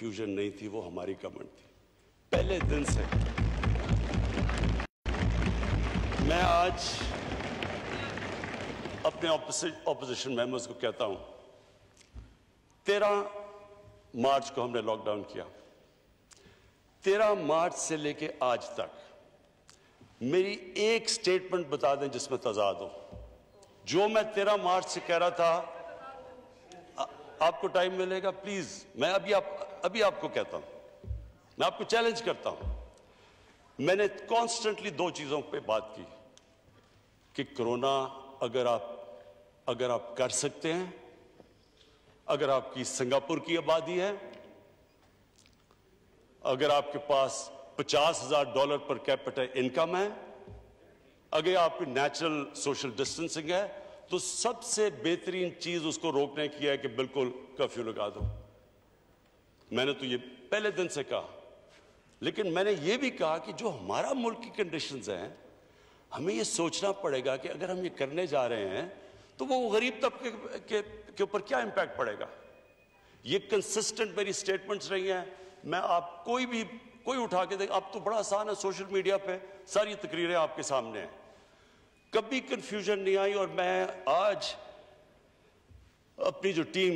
Fusion नहीं थी वो हमारी कमेंट थी। पहले दिन से। मैं आज अपने ऑपोजिशन मेंबर्स को कहता हूँ तेरह मार्च को हमने लॉकडाउन किया। तेरह मार्च से लेके आज तक मेरी एक स्टेटमेंट बता दें जिसमें तजाद हो। जो मैं तेरह मार्च से कह रहा था आ, आपको टाइम मिलेगा प्लीज़ मैं अभी आप अभी आपको कहता हूँ, मैं आपको चैलेंज करता हूँ। मैंने कॉन्स्टेंटली दो चीज़ों पे बात की कि कोरोना अगर आप अगर आप कर सकते हैं, अगर आपकी सिंगापुर की आबादी है, अगर आपके पास पचास हज़ार डॉलर पर कैपिटल इनकम है, अगर आपकी नेचुरल सोशल डिस्टेंसिंग है तो सबसे बेहतरीन चीज़ उसको रोकने की है कि बिल्कुल कर्फ्यू लगा दो। मैंने तो ये पहले दिन से कहा। लेकिन मैंने ये भी कहा कि जो हमारा मुल्क की कंडीशंस हैं हमें ये सोचना पड़ेगा कि अगर हम ये करने जा रहे हैं तो वो गरीब तबके के, के ऊपर क्या इम्पैक्ट पड़ेगा? ये कंसिस्टेंट मेरी स्टेटमेंट्स रही हैं। मैं आप कोई भी कोई उठा के देख अब तो बड़ा आसान है सोशल मीडिया पे सारी तकरीरें आपके सामने हैं। कभी कंफ्यूजन नहीं आई और मैं आज अपनी जो टीम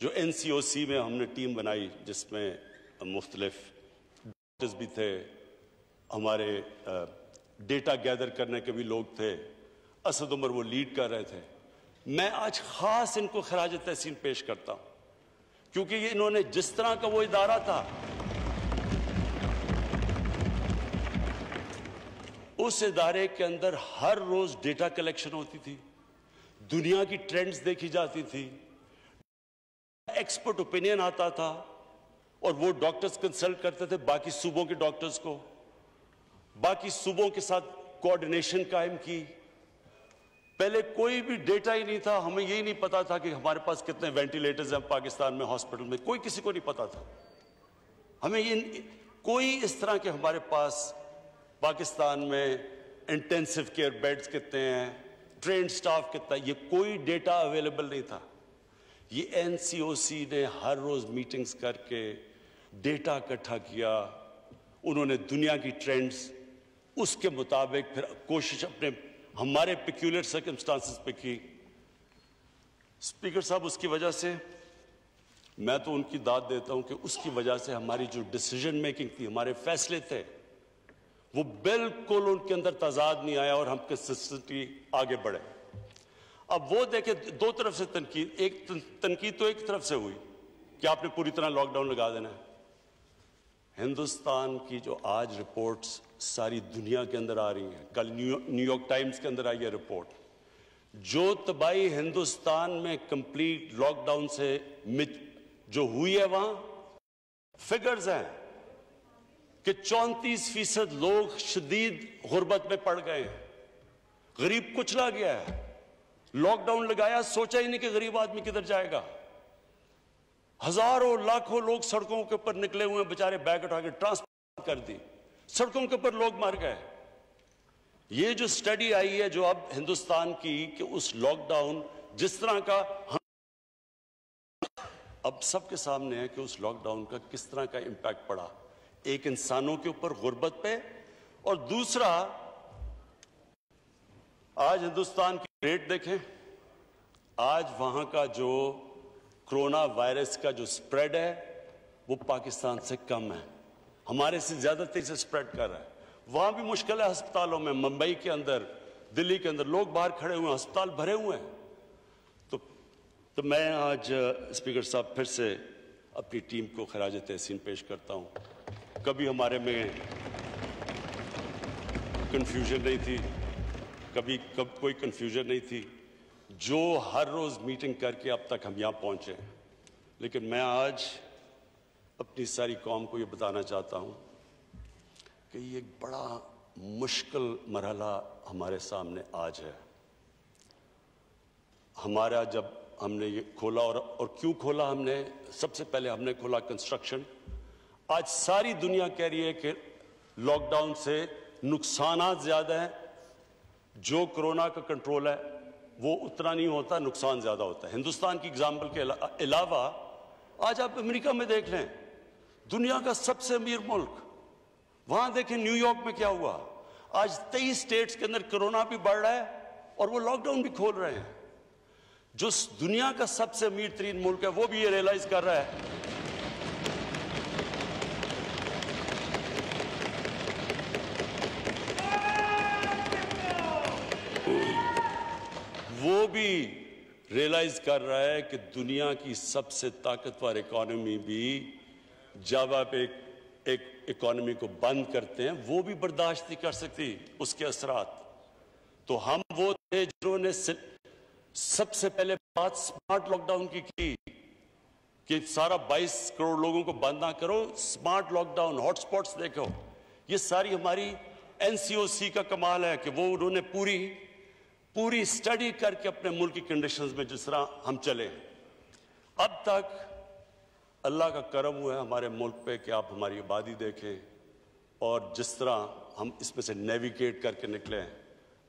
जो एनसीओसी में हमने टीम बनाई, जिसमें मुख्तलिफ़ डॉक्टर्स भी थे, हमारे डेटा गैदर करने के भी लोग थे, असद उमर वो लीड कर रहे थे। मैं आज खास इनको खराज तहसीन पेश करता हूँ, क्योंकि ये इन्होंने जिस तरह का वो इदारा था, उस इदारे के अंदर हर रोज डेटा कलेक्शन होती थी, दुनिया की ट्रेंड्स देखी जाती थी एक्सपर्ट ओपिनियन आता था और वो डॉक्टर्स कंसल्ट करते थे बाकी सूबों के डॉक्टर्स को। बाकी सूबों के साथ कोऑर्डिनेशन कायम की। पहले कोई भी डेटा ही नहीं था, हमें यही नहीं पता था कि हमारे पास कितने वेंटिलेटर्स हैं पाकिस्तान में हॉस्पिटल में। कोई किसी को नहीं पता था। हमें ये कोई इस तरह के हमारे पास पाकिस्तान में इंटेंसिव केयर बेड्स कितने हैं ट्रेन स्टाफ कितना ये कोई डेटा अवेलेबल नहीं था। ये एनसीओसी ने हर रोज मीटिंग्स करके डेटा इकट्ठा किया। उन्होंने दुनिया की ट्रेंड्स उसके मुताबिक फिर कोशिश अपने, हमारे पिक्यूलर सर्कमस्टांसिस पे की। स्पीकर साहब, उसकी वजह से, मैं तो उनकी दाद देता हूँ कि उसकी वजह से हमारी जो डिसीज़न मेकिंग थी, हमारे फैसले थे, वो बिल्कुल उनके अंदर तजाद नहीं आया और हम कंसिस्टेंटली आगे बढ़े। अब वो देखे, दो तरफ़ से तनकीद, एक तनकीद तो एक तरफ़ से हुई कि आपने पूरी तरह लॉकडाउन लगा देना है। हिंदुस्तान की जो आज रिपोर्ट्स सारी दुनिया के अंदर आ रही हैं। कल न्यूयॉर्क टाइम्स के अंदर आई है रिपोर्ट जो तबाही हिंदुस्तान में कंप्लीट लॉकडाउन से जो हुई है वहाँ फिगर्स हैं कि चौंतीस फ़ीसद लोग शदीद गुर्बत में पड़ गए हैं। गरीब कुचला गया है। लॉकडाउन लगाया, सोचा ही नहीं कि गरीब आदमी किधर जाएगा। हज़ारों, लाखों लोग सड़कों के ऊपर निकले हुए बेचारे बैग उठा के ट्रांसपोर्ट कर दी। सड़कों के ऊपर लोग मर गए। ये जो स्टडी आई है, जो अब हिंदुस्तान की, कि उस लॉकडाउन, जिस तरह का हम अब सबके सामने है कि उस लॉकडाउन का किस तरह का इंपैक्ट पड़ा। एक इंसानों के ऊपर गुर्बत पे, और दूसरा, आज हिंदुस्तान की रेट देखें। आज वहाँ का जो कोरोना वायरस का जो स्प्रेड है, वो पाकिस्तान से कम है। हमारे से ज़्यादा तेज़ी से स्प्रेड कर रहा है। वहाँ भी मुश्किल है अस्पतालों में। मुंबई के अंदर, दिल्ली के अंदर लोग बाहर खड़े हुए हैं, अस्पताल भरे हुए हैं। तो तो मैं आज स्पीकर साहब फिर से अपनी टीम को खराज तहसीन पेश करता हूँ। कभी हमारे में कंफ्यूजन नहीं थी। कभी कब कोई कंफ्यूजन नहीं थी। जो हर रोज मीटिंग करके अब तक हम यहाँ पहुँचे लेकिन मैं आज अपनी सारी कौम को ये बताना चाहता हूँ कि ये एक बड़ा मुश्किल मरहला हमारे सामने आज है। हमारा जब हमने ये खोला और और क्यों खोला हमने? सबसे पहले हमने खोला कंस्ट्रक्शन आज सारी दुनिया कह रही है कि लॉकडाउन से नुकसान ज़्यादा हैं। जो कोरोना का कंट्रोल है, वो उतना नहीं होता, नुकसान ज़्यादा होता है। हिंदुस्तान की एग्ज़ाम्पल के अलावा आज आप अमेरिका में देख लें, दुनिया का सबसे अमीर मुल्क, वहाँ देखें न्यूयॉर्क में क्या हुआ। आज तेईस स्टेट्स के अंदर कोरोना भी बढ़ रहा है और वो लॉकडाउन भी खोल रहे हैं। जो दुनिया का सबसे अमीर तरीन मुल्क है, वो भी ये रियलाइज़ कर रहा है वो भी रियलाइज़ कर रहा है कि दुनिया की सबसे ताकतवर इकोनॉमी भी जब आप एक एक इकोनॉमी को बंद करते हैं, वो भी बर्दाश्त नहीं कर सकती उसके असरात। तो हम वो थे जिन्होंने सबसे पहले बात स्मार्ट लॉकडाउन की की, कि सारा 22 करोड़ लोगों को बंद ना करो स्मार्ट लॉकडाउन हॉटस्पॉट्स देखो। ये सारी हमारी एनसीओसी का कमाल है कि वो उन्होंने पूरी पूरी स्टडी करके अपने मुल्क की कंडीशंस में जिस तरह हम चले हैं। अब तक अल्लाह का करम हुआ है हमारे मुल्क पे कि आप हमारी आबादी देखें और जिस तरह हम इसमें से नेविगेट करके निकले हैं,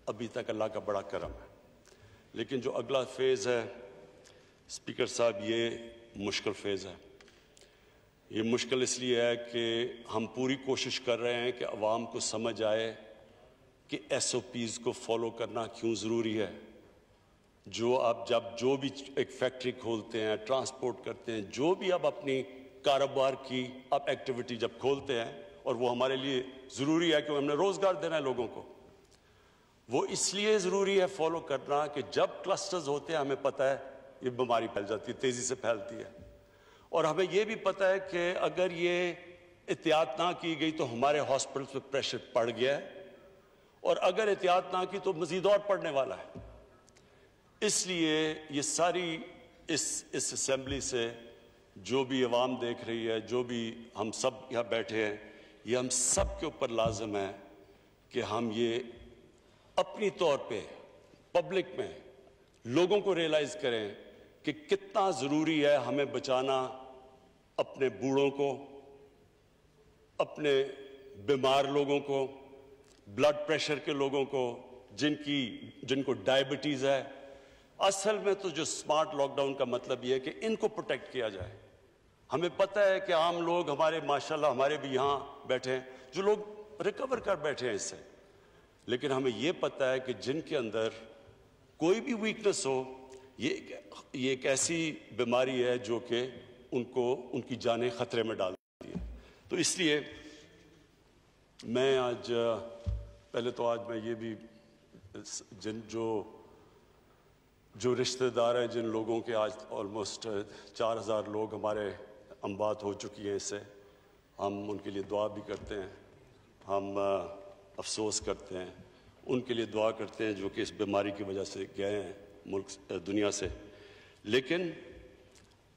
अभी तक अल्लाह का बड़ा करम है। लेकिन जो अगला फ़ेज़ है स्पीकर साहब, ये मुश्किल फ़ेज़ है। ये मुश्किल इसलिए है कि हम पूरी कोशिश कर रहे हैं कि आवाम को समझ आए कि एस ओ पीज़ को फॉलो करना क्यों ज़रूरी है? जो आप जब जो भी एक फैक्ट्री खोलते हैं ट्रांसपोर्ट करते हैं, जो भी आप अपनी कारोबार की आप एक्टिविटी जब खोलते हैं, और वो हमारे लिए ज़रूरी है कि हमने रोज़गार देना है लोगों को, वो इसलिए ज़रूरी है फॉलो करना कि जब क्लस्टर्स होते हैं, हमें पता है ये बीमारी फैल जाती है, तेज़ी से फैलती है। और हमें ये भी पता है कि अगर ये एहतियात ना की गई तो हमारे हॉस्पिटल पे प्रेशर पड़ गया है। और अगर एहतियात ना की तो मजीद और पड़ने वाला है। इसलिए ये सारी इस इस असम्बली से जो भी अवाम देख रही है, जो भी हम सब यहाँ बैठे हैं, ये हम सब के ऊपर लाजम है कि हम ये अपनी तौर पे पब्लिक में लोगों को रियलाइज़ करें कि कितना ज़रूरी है हमें बचाना अपने बूढ़ों को, अपने बीमार लोगों को ब्लड प्रेशर के लोगों को, जिनकी, जिनको डायबिटीज़ है। असल में तो जो स्मार्ट लॉकडाउन का मतलब यह है कि इनको प्रोटेक्ट किया जाए। हमें पता है कि आम लोग हमारे, माशाल्लाह हमारे भी यहाँ बैठे हैं, जो लोग रिकवर कर बैठे हैं इससे। लेकिन हमें यह पता है कि जिनके अंदर कोई भी वीकनेस हो, ये ये एक ऐसी बीमारी है जो कि उनको, उनकी जानें खतरे में डाल देती है। तो इसलिए मैं आज पहले तो आज मैं ये भी जिन जो जो रिश्तेदार हैं, जिन लोगों के आज ऑलमोस्ट चार हज़ार लोग हमारे अम्बात हो चुकी हैं इससे, हम उनके लिए दुआ भी करते हैं, हम अफसोस करते हैं, उनके लिए दुआ करते हैं जो कि इस बीमारी की वजह से गए हैं मुल्क दुनिया से। लेकिन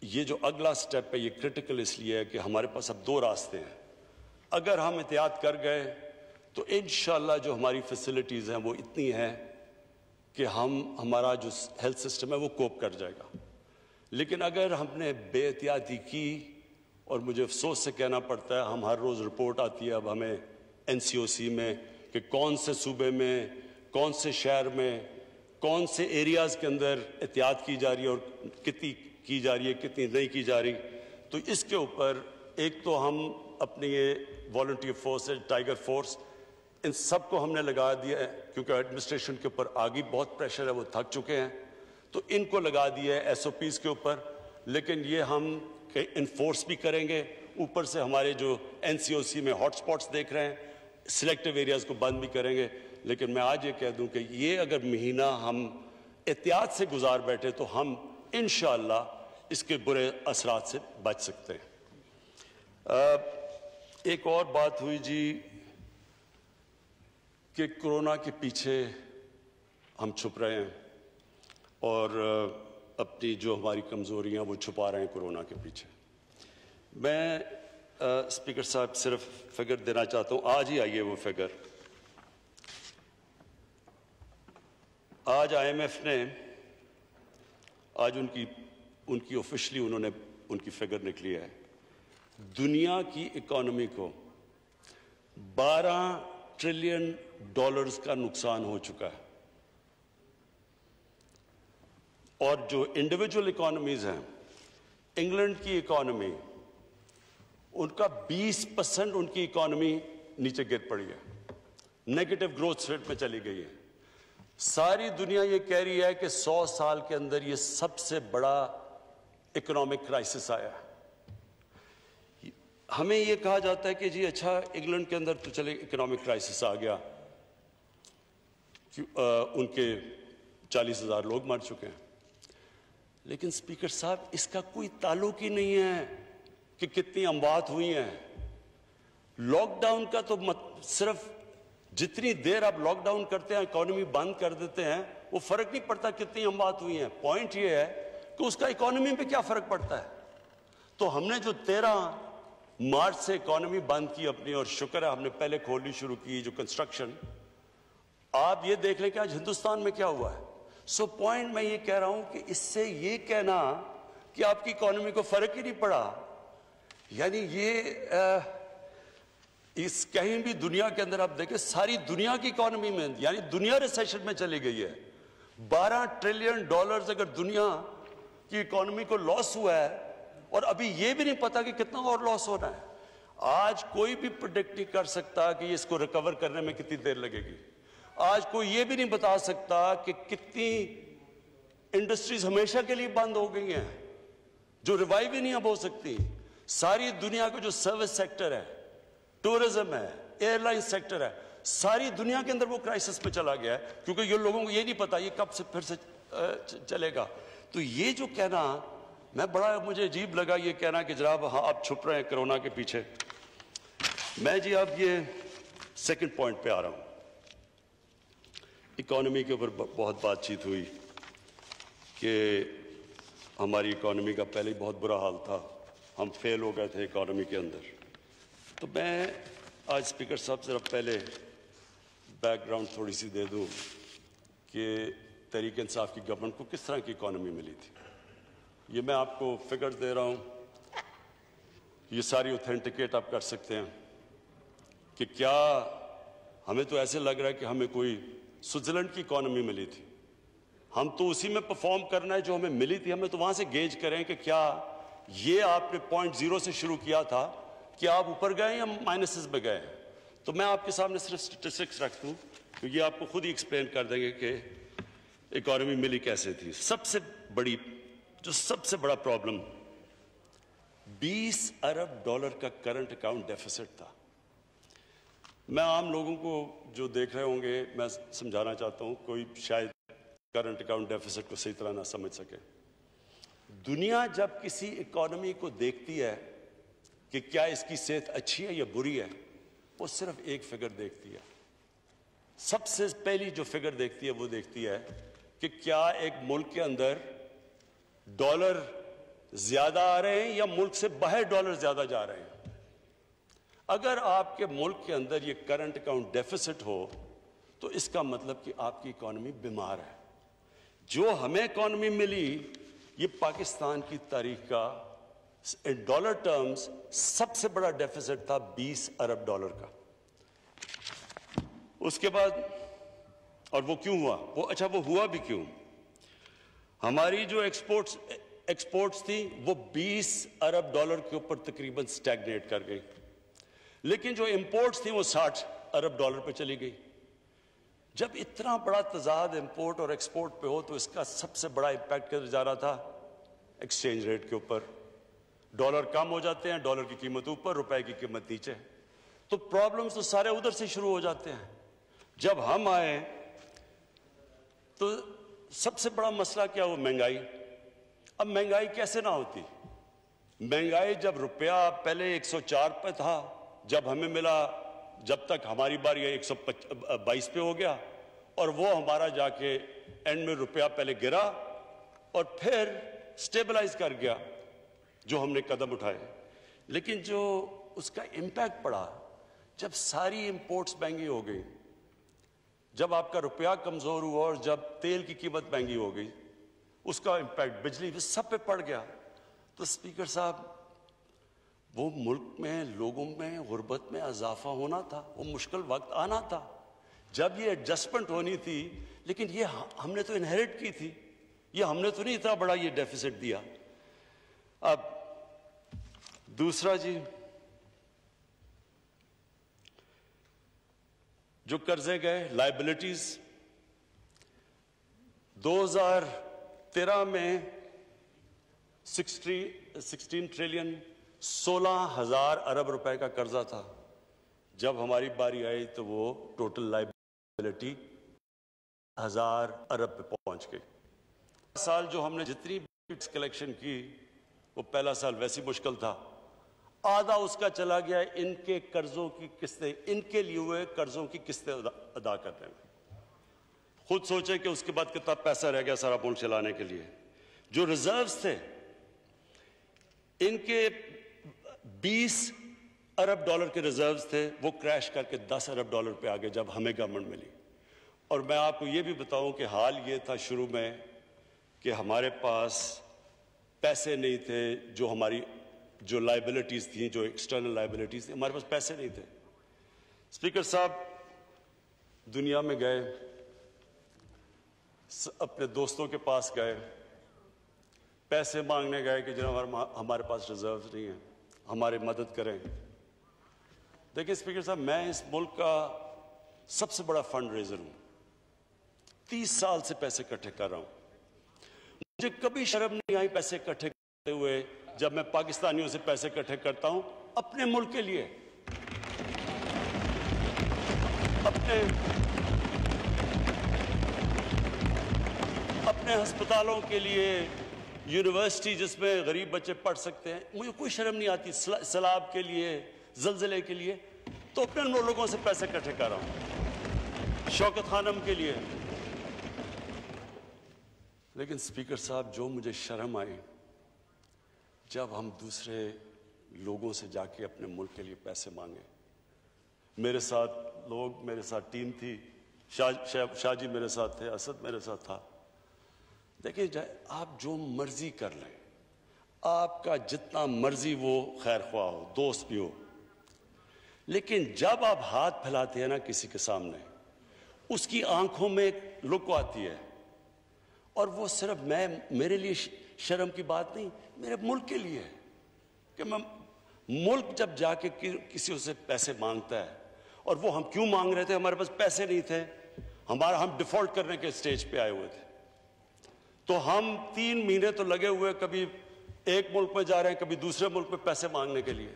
ये जो अगला स्टेप है, ये क्रिटिकल इसलिए है कि हमारे पास अब दो रास्ते हैं। अगर हम एहतियात कर गए तो इन जो हमारी फैसिलिटीज़ हैं वो इतनी हैं कि हम, हमारा जो हेल्थ सिस्टम है वो कोप कर जाएगा। लेकिन अगर हमने बेहतियाती की और मुझे अफसोस से कहना पड़ता है, हम हर रोज़ रिपोर्ट आती है अब हमें एनसीओसी में कि कौन से सूबे में, कौन से शहर में, कौन से एरियाज़ के अंदर एहतियात की जा रही है और कितनी की जा रही है, कितनी नहीं की जा रही। तो इसके ऊपर एक तो हम अपनी ये वॉल्टियर फोर्स है टाइगर फोर्स इन सबको हमने लगा दिया है, क्योंकि एडमिनिस्ट्रेशन के ऊपर आगे बहुत प्रेशर है, वो थक चुके हैं। तो इनको लगा दिया है एस के ऊपर, लेकिन ये हम इन्फोर्स भी करेंगे। ऊपर से हमारे जो एनसीओसी में हॉटस्पॉट्स देख रहे हैं सिलेक्टिव एरियाज़ को बंद भी करेंगे। लेकिन मैं आज ये कह दूँ कि ये अगर महीना हम एहतियात से गुजार बैठे तो हम इन इसके बुरे असरात से बच सकते हैं। एक और बात हुई जी कि कोरोना के पीछे हम छुप रहे हैं और अपनी जो हमारी कमज़ोरियाँ वो छुपा रहे हैं कोरोना के पीछे। मैं आ, स्पीकर साहब सिर्फ़ फिगर देना चाहता हूँ। आज ही आइए वो फिगर। आज आईएमएफ ने आज उनकी उनकी ऑफिशियली उन्होंने उनकी फिगर निकली है। दुनिया की इकोनॉमी को 12 ट्रिलियन डॉलर्स का नुकसान हो चुका है। और जो इंडिविजुअल इकोनॉमीज हैं इंग्लैंड की इकोनॉमी उनका 20 परसेंट उनकी इकोनॉमी नीचे गिर पड़ी है। नेगेटिव ग्रोथ रेट में चली गई है। सारी दुनिया ये कह रही है कि 100 साल के अंदर ये सबसे बड़ा इकोनॉमिक क्राइसिस आया हमें यह कहा जाता है कि जी अच्छा इंग्लैंड के अंदर तो चले इकोनॉमिक क्राइसिस आ गया। आ, उनके चालीस हज़ार लोग मर चुके हैं। लेकिन स्पीकर साहब इसका कोई ताल्लुक ही नहीं है कि कितनी अमवात हुई हैं। लॉकडाउन का तो मत, सिर्फ़ जितनी देर आप लॉकडाउन करते हैं इकोनॉमी बंद कर देते हैं वो फ़र्क नहीं पड़ता कितनी अमवात हुई हैं। पॉइंट ये है कि उसका इकोनॉमी पे क्या फ़र्क पड़ता है। तो हमने जो तेरह मार्च से इकोनॉमी बंद की अपनी और शुक्र है हमने पहले खोलनी शुरू की जो कंस्ट्रक्शन आप ये देख लें कि आज हिंदुस्तान में क्या हुआ है। सो so, पॉइंट मैं ये कह रहा हूँ कि इससे ये कहना कि आपकी इकोनॉमी को फ़र्क ही नहीं पड़ा। यानी ये आ, इस कहीं भी दुनिया के अंदर आप देखें सारी दुनिया की इकोनॉमी में यानी दुनिया रिसेशन में चली गई है। 12 ट्रिलियन डॉलर्स अगर दुनिया की इकोनॉमी को लॉस हुआ है और अभी यह भी नहीं पता कि कितना और लॉस होना है। आज कोई भी प्रोडिक्ट नहीं कर सकता कि इसको रिकवर करने में कितनी देर लगेगी। आज कोई यह भी नहीं बता सकता कि कितनी इंडस्ट्रीज़ हमेशा के लिए बंद हो गई हैं, जो रिवाइव ही नहीं अब हो सकती। सारी दुनिया का जो सर्विस सेक्टर है टूरिज़्म है एयरलाइन सेक्टर है, सारी दुनिया के अंदर वो क्राइसिस पे चला गया है, क्योंकि ये लोगों को ये नहीं पता ये कब से फिर से चलेगा। तो ये जो कहना, मैं बड़ा, मुझे अजीब लगा ये कहना कि जनाब हाँ आप छुप रहे हैं कोरोना के पीछे। मैं जी अब ये सेकंड पॉइंट पे आ रहा हूँ। इकोनॉमी के ऊपर बहुत बातचीत हुई कि हमारी इकोनॉमी का पहले ही बहुत बुरा हाल था। हम फेल हो गए थे इकोनॉमी के अंदर। तो मैं आज स्पीकर साहब से पहले बैकग्राउंड थोड़ी सी दे दूँ कि तरीके इंसाफ की गवर्नमेंट को किस तरह की इकोनॉमी मिली थी। ये मैं आपको फिगर दे रहा हूँ ये सारी ऑथेंटिकेट आप कर सकते हैं कि क्या हमें तो ऐसे लग रहा है कि हमें कोई स्विट्जरलैंड की इकोनॉमी मिली थी। हम तो उसी में परफॉर्म करना है जो हमें मिली थी। हमें तो वहाँ से गेज करें कि क्या ये आपने पॉइंट ज़ीरो से शुरू किया था कि आप ऊपर गए या माइनसेस में गए तो मैं आपके सामने सिर्फ़ स्टेटिस्टिक्स रख दूँ क्योंकि आपको खुद ही एक्सप्लेन कर देंगे कि इकोनॉमी मिली कैसे थी। सबसे बड़ी, जो सबसे बड़ा प्रॉब्लम 20 अरब डॉलर का करंट अकाउंट डेफिसिट था। मैं आम लोगों को जो देख रहे होंगे, मैं समझाना चाहता हूँ, कोई शायद करंट अकाउंट डेफिसिट को सही तरह ना समझ सके। दुनिया जब किसी इकोनॉमी को देखती है कि क्या इसकी सेहत अच्छी है या बुरी है, वो सिर्फ़ एक फिगर देखती है। सबसे पहली जो फिगर देखती है, वो देखती है कि क्या एक मुल्क के अंदर डॉलर ज़्यादा आ रहे हैं या मुल्क से बाहर डॉलर ज़्यादा जा रहे हैं। अगर आपके मुल्क के अंदर ये करंट अकाउंट डेफिसिट हो तो इसका मतलब कि आपकी इकॉनमी बीमार है। जो हमें इकोनॉमी मिली, ये पाकिस्तान की तारीख का इन डॉलर टर्म्स सबसे बड़ा डेफिसिट था 20 अरब डॉलर का। उसके बाद, और वो क्यों हुआ? वो अच्छा वो हुआ भी क्यों? हमारी जो एक्सपोर्ट्स एक्सपोर्ट्स थी, वो 20 अरब डॉलर के ऊपर तकरीबन स्टैगनेट कर गई। लेकिन जो इंपोर्ट्स थी वो 60 अरब डॉलर पे चली गई। जब इतना बड़ा तजाद इंपोर्ट और एक्सपोर्ट पे हो तो इसका सबसे बड़ा इम्पैक्ट कर जा रहा था? एक्सचेंज रेट के ऊपर। डॉलर कम हो जाते हैं डॉलर की कीमत ऊपर, रुपए की कीमत नीचे। तो प्रॉब्लम्स तो सारे उधर से शुरू हो जाते हैं। जब हम आए तो सबसे बड़ा मसला क्या वो महँगाई। अब महँगाई कैसे ना होती? महँगाई जब रुपया पहले 104 पे था जब हमें मिला, जब तक हमारी बार ये एक पे हो गया, और वो हमारा जाके एंड में रुपया पहले गिरा, और फिर स्टेबलाइज कर गया, जो हमने कदम उठाए। लेकिन जो उसका इंपैक्ट पड़ा, जब सारी इंपोर्ट्स महँगी हो गई, जब आपका रुपया कमज़ोर हुआ, और जब तेल की कीमत महँगी हो गई, उसका इंपैक्ट बिजली, सब पे पड़ गया। तो स्पीकर साहब वो मुल्क में, लोगों में, गुर्बत में इजाफा होना था, वो मुश्किल वक्त आना था। जब ये एडजस्टमेंट होनी थी, लेकिन ये हमने तो इनहेरिट की थी। ये हमने तो नहीं इतना बड़ा ये डेफिसिट दिया। अब, दूसरा जी, जो कर्जे गए लाइबिलिटीज 2013 में 60 16 ट्रिलियन 16 हज़ार अरब रुपए का कर्जा था। जब हमारी बारी आई तो वो टोटल लाइबिलिटी हज़ार अरब पे पहुँच गई। साल जो हमने जितनी कलेक्शन की, वो पहला साल वैसी मुश्किल था। आधा उसका चला गया, इनके कर्जों की किस्तें, इनके लिए हुए कर्जों की किस्तें अदा करने में खुद सोचे कि उसके बाद कितना पैसा रह गया सारा मुल्क चलाने के लिए। जो रिजर्व्स थे, इनके 20 अरब डॉलर के रिजर्व्स थे, वो क्रैश करके 10 अरब डॉलर पे आ गए जब हमें गवर्नमेंट मिली। और मैं आपको ये भी बताऊँ कि हाल ये था शुरू में कि हमारे पास पैसे नहीं थे जो हमारी, जो लाइबिलिटीज थी, जो एक्सटर्नल लाइबिलिटीज थी, हमारे पास पैसे नहीं थे। स्पीकर साहब, दुनिया में गए अपने दोस्तों के पास गए, पैसे मांगने गए कि जो हमारे हमारे पास रिज़र्व नहीं है। हमारे मदद करें। देखिए, स्पीकर साहब, मैं इस मुल्क का सबसे बड़ा फंड रेजर हूँ। तीस साल से पैसे इकट्ठे कर रहा हूँ। मुझे कभी शर्म नहीं आई पैसे इकट्ठे करते हुए, जब मैं पाकिस्तानियों से पैसे इकट्ठे करता हूँ, अपने मुल्क के लिए। अपने अपने अस्पतालों के लिए यूनिवर्सिटी जिसमें गरीब बच्चे पढ़ सकते हैं, मुझे कोई शर्म नहीं आती सैलाब के लिए, जलजिले के लिए। तो अपने उन लोगों से पैसे इकट्ठे कर रहा हूँ, शौकत खानम के लिए। लेकिन स्पीकर साहब, जो मुझे शर्म आई, जब हम दूसरे लोगों से जाके अपने मुल्क के लिए पैसे मांगे। मेरे साथ लोग, मेरे साथ टीम थी, शाह शाहजी मेरे साथ थे, असद मेरे साथ था। देखिए जाए आप जो मर्ज़ी कर लें। आपका जितना मर्ज़ी वो खैर ख्वाह हो दोस्त भी हो। लेकिन जब आप हाथ फैलाते हैं ना किसी के सामने उसकी आँखों में एक लुक आती है। और वो सिर्फ़ मैं मेरे लिए शर्म की बात नहीं मेरे मुल्क के लिए कि मैं मुल्क जब जाके कि, किसी से पैसे माँगता है और वो हम क्यों मांग रहे थे? हमारे पास पैसे नहीं थे। हमारा हम डिफ़ॉल्ट करने के स्टेज पे आए हुए थे। तो हम तीन महीने तो लगे हुए कभी एक मुल्क में जा रहे हैं, कभी दूसरे मुल्क में पैसे मांगने के लिए।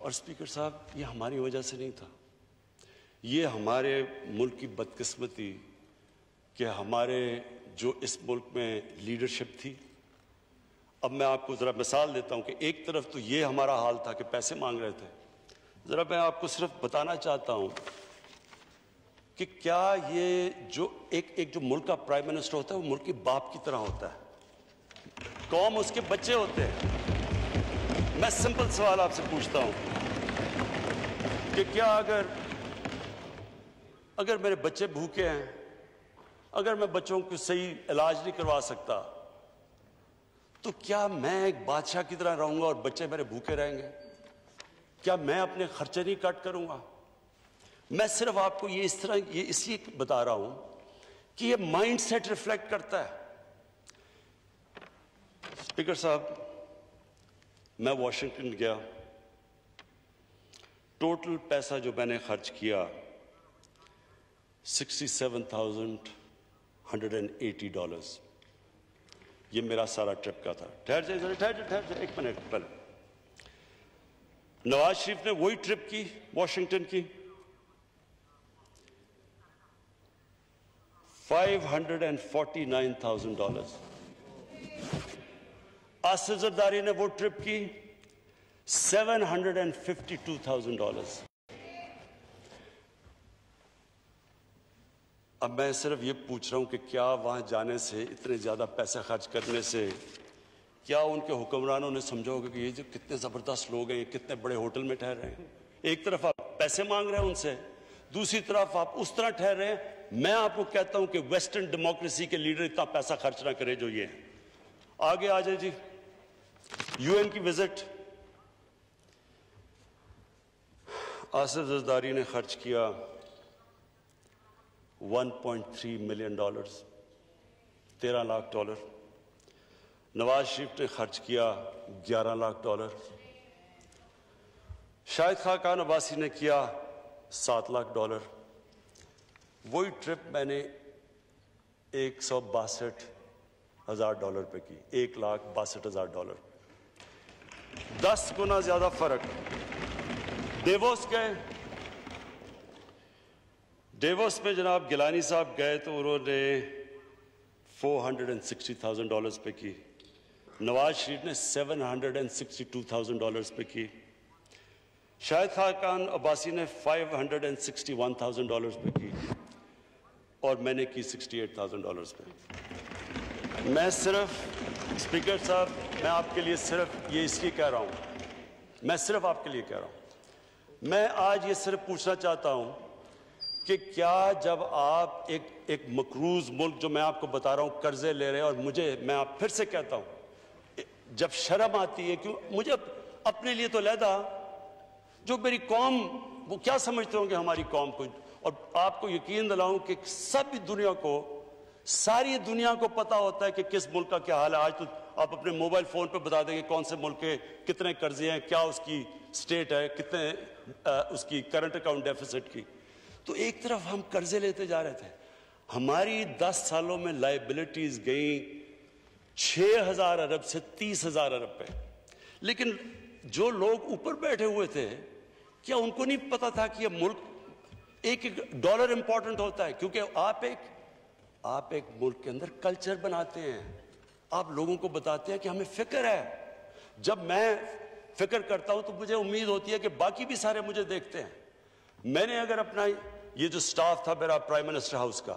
और स्पीकर साहब, ये हमारी वजह से नहीं था। ये हमारे मुल्क की बदकिस्मती कि हमारे जो इस मुल्क में लीडरशिप थी। अब मैं आपको ज़रा मिसाल देता हूँ कि एक तरफ़ तो ये हमारा हाल था कि पैसे मांग रहे थे। ज़रा मैं आपको सिर्फ़ बताना चाहता हूँ कि क्या ये जो एक एक जो मुल्क का प्राइम मिनिस्टर होता है, वो मुल्क के बाप की तरह होता है? कौम उसके बच्चे होते हैं। मैं सिंपल सवाल आपसे पूछता हूँ कि क्या अगर अगर मेरे बच्चे भूखे हैं, अगर मैं बच्चों को सही इलाज नहीं करवा सकता तो क्या मैं एक बादशाह की तरह रहूँगा और बच्चे मेरे भूखे रहेंगे? क्या मैं अपने खर्चे नहीं कट करूँगा? मैं सिर्फ़ आपको ये इस तरह, ये इसलिए बता रहा हूँ कि ये माइंड सेट रिफ्लेक्ट करता है। स्पीकर साहब, मैं वॉशिंगटन गया। टोटल पैसा जो मैंने खर्च किया sixty seven thousand hundred and eighty dollars ये मेरा सारा ट्रिप का था। ठहर जाए ठहर जाए ठहर जाए एक मिनट पहले। नवाज़ शरीफ ने वही ट्रिप की वॉशिंगटन की। 549,000 डॉलर्स आसिफ जरदारी ने वो ट्रिप की 752,000 डॉलर्स अब मैं सिर्फ़ ये पूछ रहा हूँ कि क्या वहाँ जाने से इतने ज़्यादा पैसा खर्च करने से क्या उनके हुक्मरानों ने समझा होगा कि ये जो कितने ज़बरदस्त लोग हैं कितने बड़े होटल में ठहर रहे हैं एक तरफ़ आप पैसे मांग रहे हैं उनसे दूसरी तरफ़ आप उस तरह ठहर रहे हैं मैं आपको कहता हूँ कि वेस्टर्न डेमोक्रेसी के लीडर इतना पैसा खर्च ना करे जो ये है। आगे आ जाए जी। यूएन की विज़िट आसिफ जरदारी ने खर्च किया 1.3 मिलियन डॉलर्स तेरह लाख डॉलर नवाज़ शरीफ ने खर्च किया 11 लाख डॉलर शाहिद खाकान अब्बासी ने किया सात लाख डॉलर वही ट्रिप मैंने एक सौ बासठ हज़ार डॉलर पे की, एक लाख बासठ हज़ार डॉलर। दस गुना ज़्यादा फ़र्क। डेवोस गए। डेवोस में जनाब गिलानी साहब गए तो उन्होंने four hundred and sixty thousand dollars पे की। नवाज़ शरीफ ने seven hundred and sixty two thousand dollars पे की। शाहिद खाकान अब्बासी ने five hundred and sixty one thousand dollars पे की। और मैंने की सिक्सटी एट थाउज़ेंड डॉलर्स पे मैं सिर्फ़ स्पीकर साहब, मैं आपके लिए सिर्फ़ ये इसलिए कह रहा हूँ। मैं सिर्फ़ आपके लिए कह रहा हूँ। मैं आज ये सिर्फ़ पूछना चाहता हूँ कि क्या जब आप एक एक मकरूज मुल्क जो मैं आपको बता रहा हूँ, कर्जे ले रहे हैं और मुझे, मैं आप फिर से कहता हूँ, जब शर्म आती है, क्यों, मुझे अपने लिए तो लहदा, जो मेरी कौम, वो क्या समझते होंगे हमारी कौम को? और आपको यकीन दिलाऊं कि सब दुनिया को सारी दुनिया को पता होता है कि किस मुल्क का क्या हाल है। आज तो आप अपने मोबाइल फ़ोन पे बता देंगे कौन से मुल्क के कितने कर्जे हैं क्या उसकी स्टेट है कितने आ, उसकी करंट अकाउंट डेफिसिट की। तो एक तरफ़ हम कर्जे लेते जा रहे थे। हमारी दस सालों में लाइबिलिटीज गई छह हज़ार अरब से तीस हज़ार अरब पे। लेकिन जो लोग ऊपर बैठे हुए थे क्या उनको नहीं पता था कि यह मुल्क एक एक डॉलर इंपॉर्टेंट होता है, क्योंकि आप एक आप एक मुल्क के अंदर कल्चर बनाते हैं। आप लोगों को बताते हैं कि हमें फ़िक्र है। जब मैं फ़िक्र करता हूँ तो मुझे उम्मीद होती है कि बाकी भी सारे मुझे देखते हैं। मैंने अगर अपना ये जो स्टाफ था, मेरा प्राइम मिनिस्टर हाउस का,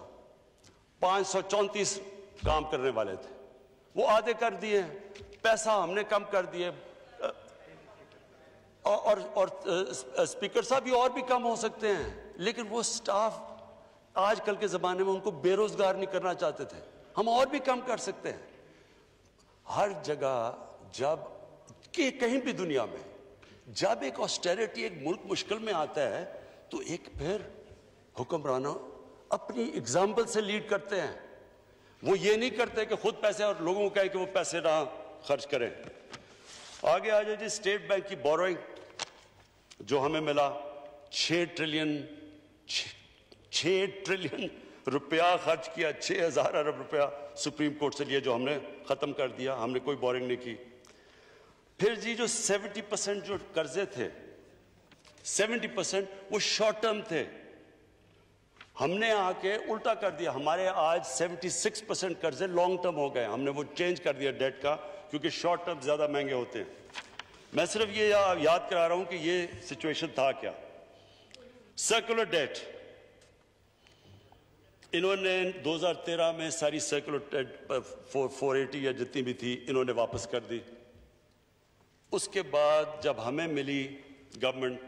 पाँच काम करने वाले थे। वो आधे कर दिए, पैसा हमने कम कर दिए। और और स्पीकर साहब भी और भी कम हो सकते हैं। लेकिन वो स्टाफ आजकल के ज़माने में उनको बेरोज़गार नहीं करना चाहते थे। हम और भी कम कर सकते हैं। हर जगह जब कि कहीं भी दुनिया में जब एक ऑस्टेरिटी एक मुल्क मुश्किल में आता है तो एक फिर हुक्मरानों अपनी एग्ज़ाम्पल से लीड करते हैं। वो ये नहीं करते कि खुद पैसे और लोगों को कहे कि वो पैसे ना खर्च करें। आगे आ जाए जी स्टेट बैंक की बोरोइंग जो हमें मिला, छह ट्रिलियन छ ट्रिलियन रुपया खर्च किया, छह हज़ार अरब रुपया सुप्रीम कोर्ट से लिया जो हमने खत्म कर दिया, हमने कोई बोरिंग नहीं की। फिर जी जो 70 परसेंट जो कर्जे थे 70 परसेंट वो शॉर्ट टर्म थे। हमने आके उल्टा कर दिया। हमारे आज 76 परसेंट कर्जे लॉन्ग टर्म हो गए। हमने वो चेंज कर दिया डेट का, क्योंकि शॉर्ट टर्म ज़्यादा महँगे होते हैं। मैं सिर्फ़ ये याद करा रहा हूँ कि ये सिचुएशन था क्या। सर्कुलर डेट इन्होंने 2013 में सारी circular debt four four eighty या जितनी भी थी, इन्होंने वापस कर दी। उसके बाद जब हमें मिली गवर्नमेंट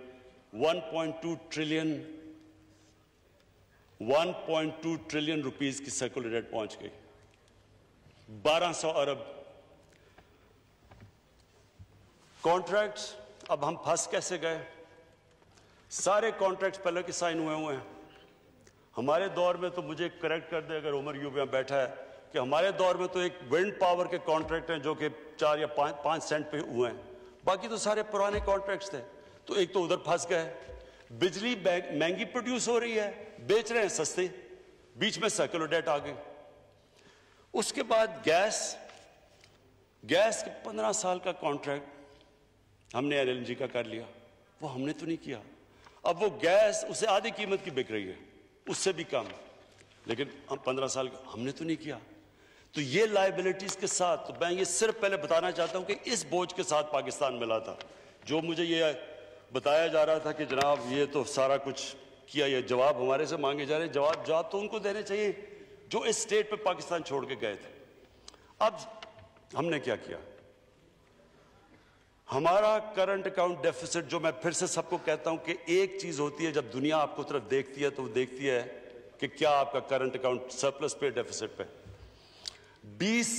1.2 ट्रिलियन 1.2 ट्रिलियन रुपीस की सर्कुलर डेट पहुँच गई। 1200 अरब। कॉन्ट्रैक्ट्स अब हम फंस कैसे गए? सारे कॉन्ट्रैक्ट पहले के साइन हुए हुए हैं। हमारे दौर में तो मुझे करेक्ट कर दे अगर उमर यूब यहाँ बैठा है कि हमारे दौर में तो एक विंड पावर के कॉन्ट्रैक्ट हैं जो कि चार या पाँच पाँच सेंट पे हुए हैं। बाकी तो सारे पुराने कॉन्ट्रैक्ट्स थे। तो एक तो उधर फंस गए। बिजली महँगी प्रोड्यूस हो रही है, बेच रहे हैं सस्ते। बीच में सर्कुलर आ गई। उसके बाद गैस गैस के पंद्रह साल का कॉन्ट्रैक्ट हमने एलएनजी का कर लिया। वो हमने तो नहीं किया। अब वो गैस उसे आधी कीमत की बिक रही है। उससे भी कम। लेकिन हम पंद्रह साल हमने तो नहीं किया। तो ये लाइबिलिटीज के साथ तो मैं ये सिर्फ़ पहले बताना चाहता हूँ कि इस बोझ के साथ पाकिस्तान मिला था। जो मुझे ये बताया जा रहा था कि जनाब, ये तो सारा कुछ किया, ये जवाब हमारे से मांगे जा रहे जवाब जवाब तो उनको देने चाहिए, जो इस स्टेट पे पाकिस्तान छोड़ के गए थे। अब हमने क्या किया? हमारा करंट अकाउंट डेफिसिट जो मैं फिर से सबको कहता हूँ कि एक चीज़ होती है, जब दुनिया आपको तरफ़ देखती है तो वो देखती है कि क्या आपका करंट अकाउंट सरप्लस पे डेफिसिट पे। 20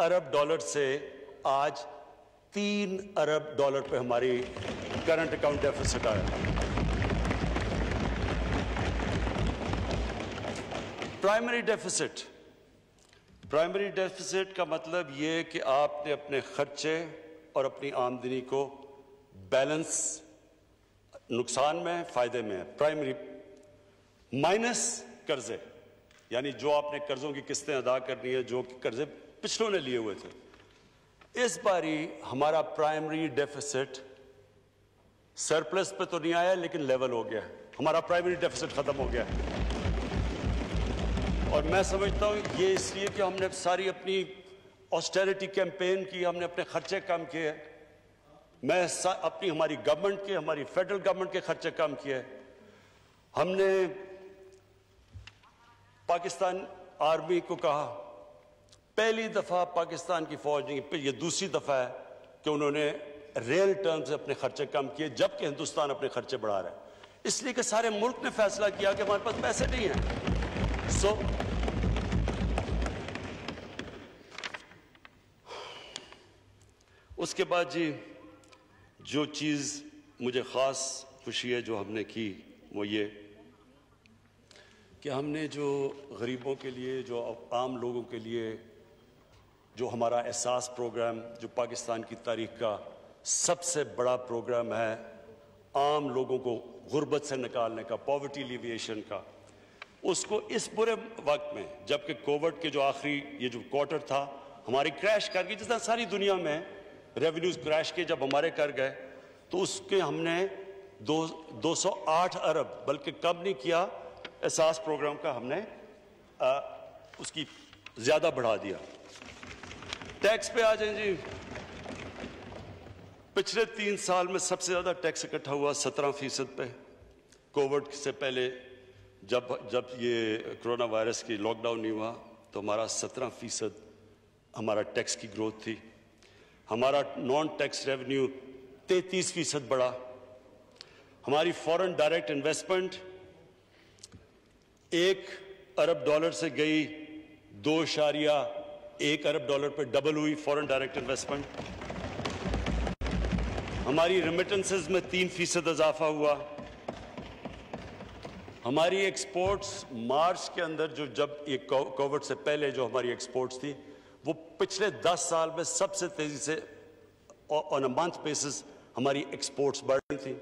अरब डॉलर से आज तीन अरब डॉलर पे हमारी करंट अकाउंट डेफिसिट आया। प्राइमरी डेफिसिट प्राइमरी डेफिसिट का मतलब ये कि आपने अपने खर्चे और अपनी आमदनी को बैलेंस नुकसान में, फ़ायदे में प्राइमरी माइनस कर्जे, यानी जो आपने कर्जों की किस्तें अदा करनी है, जो कर्जे पिछलों ने लिए हुए थे। इस बारी हमारा प्राइमरी डेफिसिट सरप्लस पे तो नहीं आया, लेकिन लेवल हो गया। हमारा प्राइमरी डेफिसिट खत्म हो गया। और मैं समझता हूँ, ये इसलिए कि हमने सारी अपनी ऑस्टेरिटी कैंपेन की हमने अपने खर्चे कम किए मैं अपनी हमारी गवर्नमेंट के हमारी फेडरल गवर्नमेंट के खर्चे कम किए हमने पाकिस्तान आर्मी को कहा पहली दफ़ा पाकिस्तान की फौज ने ये दूसरी दफ़ा है कि उन्होंने रियल टर्म से अपने खर्चे कम किए जबकि हिंदुस्तान अपने खर्चे बढ़ा रहा है। इसलिए कि सारे मुल्क ने फैसला किया कि हमारे पास पैसे नहीं हैं। सो so, उसके बाद जी, जो चीज़ मुझे ख़ास खुशी है जो हमने की, वो ये कि हमने जो गरीबों के लिए, जो आम लोगों के लिए, जो हमारा एहसास प्रोग्राम, जो पाकिस्तान की तारीख का सबसे बड़ा प्रोग्राम है, आम लोगों को गुर्बत से निकालने का, पॉवर्टी लिविएशन का, उसको इस बुरे वक्त में, जबकि कोविड के जो आखिरी, ये जो क्वार्टर था, हमारी क्रैश कर गई, जिस सारी दुनिया में रेवेन्यूज क्रैश के जब हमारे कर गए तो उसके हमने दो 208 अरब बल्कि कब नहीं किया एहसास प्रोग्राम का हमने आ, उसकी ज़्यादा बढ़ा दिया। टैक्स पे आ जाए जी। पिछले तीन साल में सबसे ज़्यादा टैक्स इकट्ठा हुआ सत्रह फ़ीसद पे। कोविड से पहले जब जब ये कोरोना वायरस की लॉकडाउन नहीं हुआ तो हमारा सत्रह फ़ीसद हमारा टैक्स की ग्रोथ थी। हमारा नॉन टैक्स रेवेन्यू तैतीस फ़ीसद बढ़ा। हमारी फॉरेन डायरेक्ट इन्वेस्टमेंट एक अरब डॉलर से गई, दो शारिया एक अरब डॉलर पर डबल हुई फॉरेन डायरेक्ट इन्वेस्टमेंट हमारी रेमिटेंसेज में तीन फ़ीसद इजाफा हुआ। हमारी एक्सपोर्ट्स मार्च के अंदर जो जब ये कोविड से पहले जो हमारी एक्सपोर्ट्स थी वो पिछले दस साल में सबसे तेज़ी से ऑन अ मंथ बेसिस हमारी एक्सपोर्ट्स बढ़ रही थी।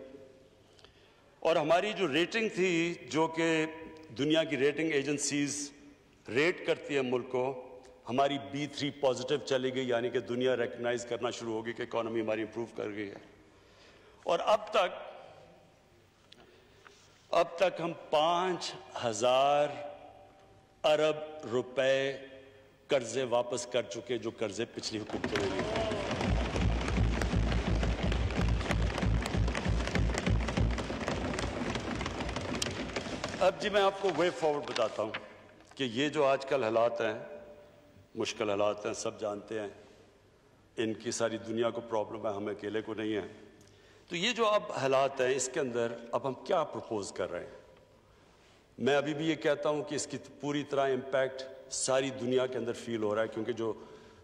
और हमारी जो रेटिंग थी, जो कि दुनिया की रेटिंग एजेंसीज रेट करती है मुल्क को, हमारी बी थ्री पॉजिटिव चली गई, यानी कि दुनिया रिकग्नाइज करना शुरू होगी कि इकोनॉमी हमारी इंप्रूव कर गई है। और अब तक अब तक हम पाँच हज़ार अरब रुपए कर्जे वापस कर चुके जो कर्जे पिछली हुकूमतों ने लिए। अब जी मैं आपको वे फॉरवर्ड बताता हूँ कि ये जो आजकल हालात हैं, मुश्किल हालात हैं, सब जानते हैं, इनकी सारी दुनिया को प्रॉब्लम है, हमें अकेले को नहीं है। तो ये जो अब हालात हैं, इसके अंदर अब हम क्या प्रपोज कर रहे हैं? मैं अभी भी ये कहता हूँ कि इसकी पूरी तरह इम्पैक्ट सारी दुनिया के अंदर फील हो रहा है क्योंकि जो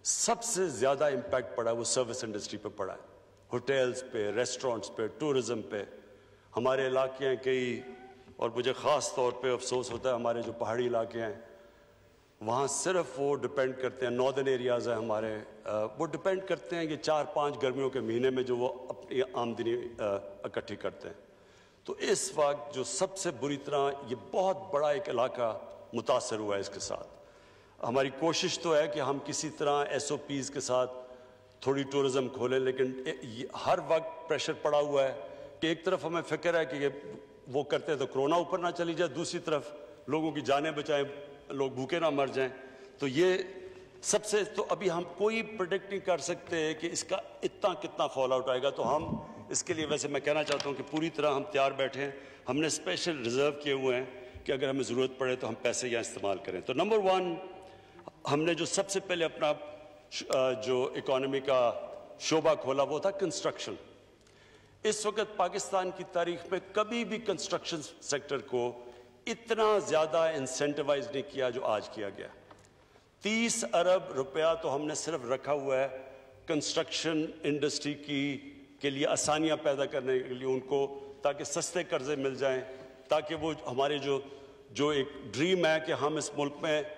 सबसे ज़्यादा इम्पैक्ट पड़ा है वो सर्विस इंडस्ट्री पे पड़ा है। होटल्स पे रेस्टोरेंट्स पे टूरिज़्म पे, हमारे इलाके हैं कई, और मुझे ख़ास तौर पे अफसोस होता है हमारे जो पहाड़ी इलाके हैं, वहाँ सिर्फ़ वो डिपेंड करते हैं नॉर्दर्न एरियाज़ हैं हमारे वो डिपेंड करते हैं कि चार पाँच गर्मियों के महीने में जो वो अपनी आमदनी इकट्ठी करते हैं। तो इस वक्त जो सबसे बुरी तरह ये बहुत बड़ा एक इलाका मुतासर हुआ है इसके साथ। हमारी कोशिश तो है कि हम किसी तरह एस ओ पीज़ के साथ थोड़ी टूरिज़म खोलें, लेकिन हर वक्त प्रेशर पड़ा हुआ है कि एक तरफ़ हमें फ़िक्र है कि वो करते हैं तो कोरोना ऊपर ना चली जाए, दूसरी तरफ़ लोगों की जानें बचाएँ, लोग भूखे ना मर जाएँ। तो ये सबसे तो अभी हम कोई प्रोडिक्ट नहीं कर सकते कि इसका इतना कितना फॉल आउट आएगा। तो हम इसके लिए वैसे मैं कहना चाहता हूँ कि पूरी तरह हम तैयार बैठे हैं। हमने स्पेशल रिज़र्व किए हुए हैं कि अगर हमें ज़रूरत पड़े तो हम पैसे यहाँ इस्तेमाल करें। तो नंबर वन हमने जो सबसे पहले अपना जो इकोनॉमी का शोबा खोला वो था कंस्ट्रक्शन इस वक्त पाकिस्तान की तारीख में कभी भी कंस्ट्रक्शन सेक्टर को इतना ज़्यादा इंसेंटिवाइज नहीं किया जो आज किया गया। तीस अरब रुपया तो हमने सिर्फ़ रखा हुआ है कंस्ट्रक्शन इंडस्ट्री की, के लिए आसानियाँ पैदा करने के लिए उनको, ताकि सस्ते कर्जे मिल जाएँ, ताकि वो हमारे जो जो एक ड्रीम है कि हम इस मुल्क में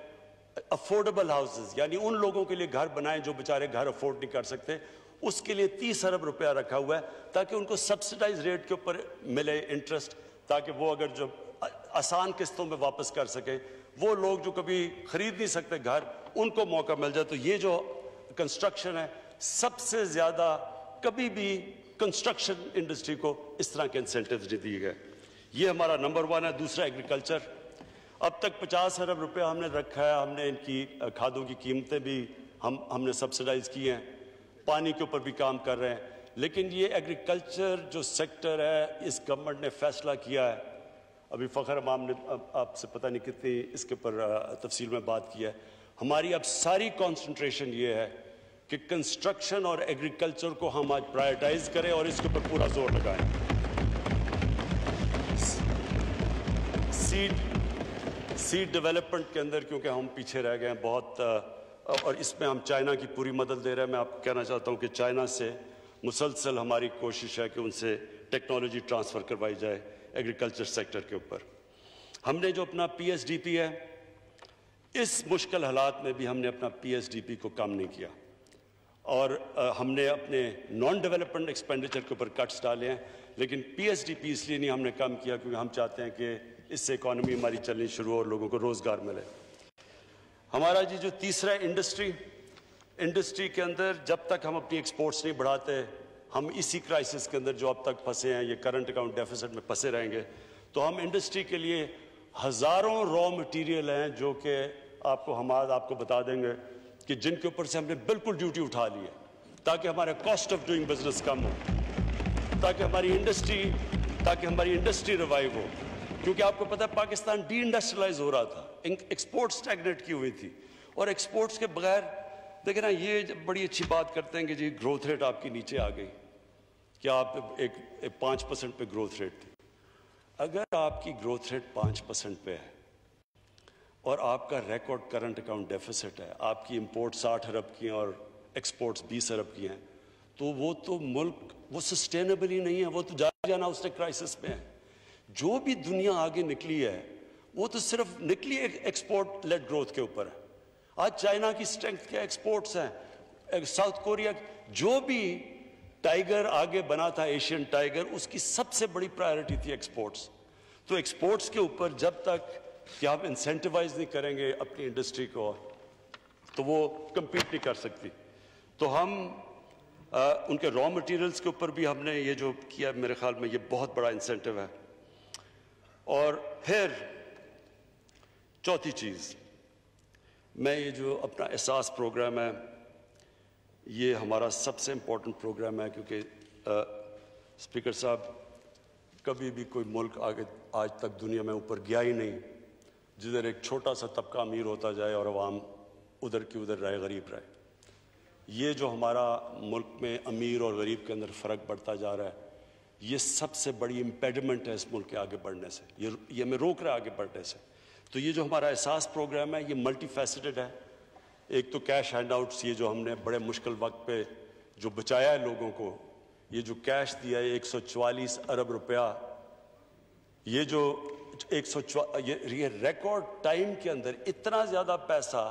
अफोर्डेबल हाउसेज यानी उन लोगों के लिए घर बनाए जो बेचारे घर अफोर्ड नहीं कर सकते, उसके लिए तीस अरब रुपया रखा हुआ है, ताकि उनको सब्सिडाइज रेट के ऊपर मिले इंटरेस्ट ताकि वो अगर जो आसान किस्तों में वापस कर सके, वो लोग जो कभी खरीद नहीं सकते घर, उनको मौका मिल जाए। तो ये जो कंस्ट्रक्शन है, सबसे ज़्यादा कभी भी कंस्ट्रक्शन इंडस्ट्री को इस तरह के इंसेंटिव दिए गए। ये हमारा नंबर वन है। दूसरा एग्रीकल्चर अब तक पचास अरब रुपया हमने रखा है, हमने इनकी खादों की कीमतें भी हम, हमने सब्सिडाइज की हैं, पानी के ऊपर भी काम कर रहे हैं। लेकिन ये एग्रीकल्चर जो सेक्टर है, इस गवर्नमेंट ने फैसला किया है। अभी फ़खर अमाम ने आपसे पता नहीं कितनी इसके ऊपर तफसील में बात की है। हमारी अब सारी कॉन्सनट्रेशन ये है कि कंस्ट्रक्शन और एग्रीकल्चर को हम आज प्रायोरिटाइज करें और इसके ऊपर पूरा ज़ोर लगाएँ। सीड सीड डेवलपमेंट के अंदर क्योंकि हम पीछे रह गए हैं बहुत और इसमें हम चाइना की पूरी मदद दे रहे हैं। मैं आपको कहना चाहता हूँ कि चाइना से मुसलसल हमारी कोशिश है कि उनसे टेक्नोलॉजी ट्रांसफ़र करवाई जाए एग्रीकल्चर सेक्टर के ऊपर। हमने जो अपना पीएसडीपी है इस मुश्किल हालात में भी हमने अपना पीएसडीपी को कम नहीं किया। और आ, हमने अपने नॉन डेवलपमेंट एक्सपेंडिचर के ऊपर कट्स डाले हैं लेकिन पीएसडीपी इसलिए नहीं हमने कम किया क्योंकि हम चाहते हैं कि इससे इकॉनमी हमारी चलनी शुरू हो और लोगों को रोज़गार मिले। हमारा जी जो तीसरा इंडस्ट्री इंडस्ट्री के अंदर जब तक हम अपनी एक्सपोर्ट्स नहीं बढ़ाते, हम इसी क्राइसिस के अंदर जो अब तक फंसे हैं, ये करंट अकाउंट डेफिसिट में फंसे रहेंगे। तो हम इंडस्ट्री के लिए हज़ारों रॉ मटेरियल हैं जो कि आपको हम आज आपको बता देंगे कि जिनके ऊपर से हमने बिल्कुल ड्यूटी उठा ली है, ताकि हमारा कॉस्ट ऑफ़ डूइंग बिज़नेस कम हो, ताकि हमारी इंडस्ट्री ताकि हमारी इंडस्ट्री रिवाइव हो। क्योंकि आपको पता है पाकिस्तान डी इंडस्ट्रियलाइज हो रहा था। एक्सपोर्ट स्टैगनेट की हुई थी। और एक्सपोर्ट्स के बगैर देखिए ना ये बड़ी अच्छी बात करते हैं कि जी ग्रोथ रेट आपकी नीचे आ गई। क्या आप एक, पाँच परसेंट पे ग्रोथ रेट थी। अगर आपकी ग्रोथ रेट पाँच परसेंट पे है और आपका रिकॉर्ड करंट अकाउंट डेफिसिट है आपकी इंपोर्ट साठ अरब की हैं और एक्सपोर्ट्स बीस अरब की हैं तो वो तो मुल्क वो सस्टेनेबल ही नहीं है वो तो जाना उसने क्राइसिस में है। जो भी दुनिया आगे निकली है वो तो सिर्फ़ निकली एक्सपोर्ट लेड ग्रोथ के ऊपर है। आज चाइना की स्ट्रेंथ के एक्सपोर्ट्स हैं साउथ कोरिया जो भी टाइगर आगे बना था एशियन टाइगर उसकी सबसे बड़ी प्रायोरिटी थी एक्सपोर्ट्स तो एक्सपोर्ट्स के ऊपर जब तक कि आप इंसेंटिवाइज नहीं करेंगे अपनी इंडस्ट्री को तो वो कम्पीट नहीं कर सकती। तो हम आ, उनके रॉ मटेरियल्स के ऊपर भी हमने ये जो किया मेरे ख्याल में ये बहुत बड़ा इंसेंटिव है। और फिर चौथी चीज़, मैं ये जो अपना एहसास प्रोग्राम है, ये हमारा सबसे इम्पोर्टेंट प्रोग्राम है क्योंकि स्पीकर साहब, कभी भी कोई मुल्क आगे, आज तक दुनिया में ऊपर गया ही नहीं, जिधर एक छोटा सा तबका अमीर होता जाए और आवाम उधर की उधर रहे, गरीब रहे। ये जो हमारा मुल्क में अमीर और गरीब के अंदर फ़र्क बढ़ता जा रहा है ये सबसे बड़ी इम्पेडिमेंट है इस मुल्क के आगे बढ़ने से। ये ये हमें रोक रहा है आगे बढ़ने से। तो ये जो हमारा एहसास प्रोग्राम है ये मल्टी है। एक तो कैश हैंड आउट्स ये जो हमने बड़े मुश्किल वक्त पे जो बचाया है लोगों को ये जो कैश दिया है एक सौ चवालीस अरब रुपया ये जो एक सौ ये, ये रिकॉर्ड टाइम के अंदर इतना ज़्यादा पैसा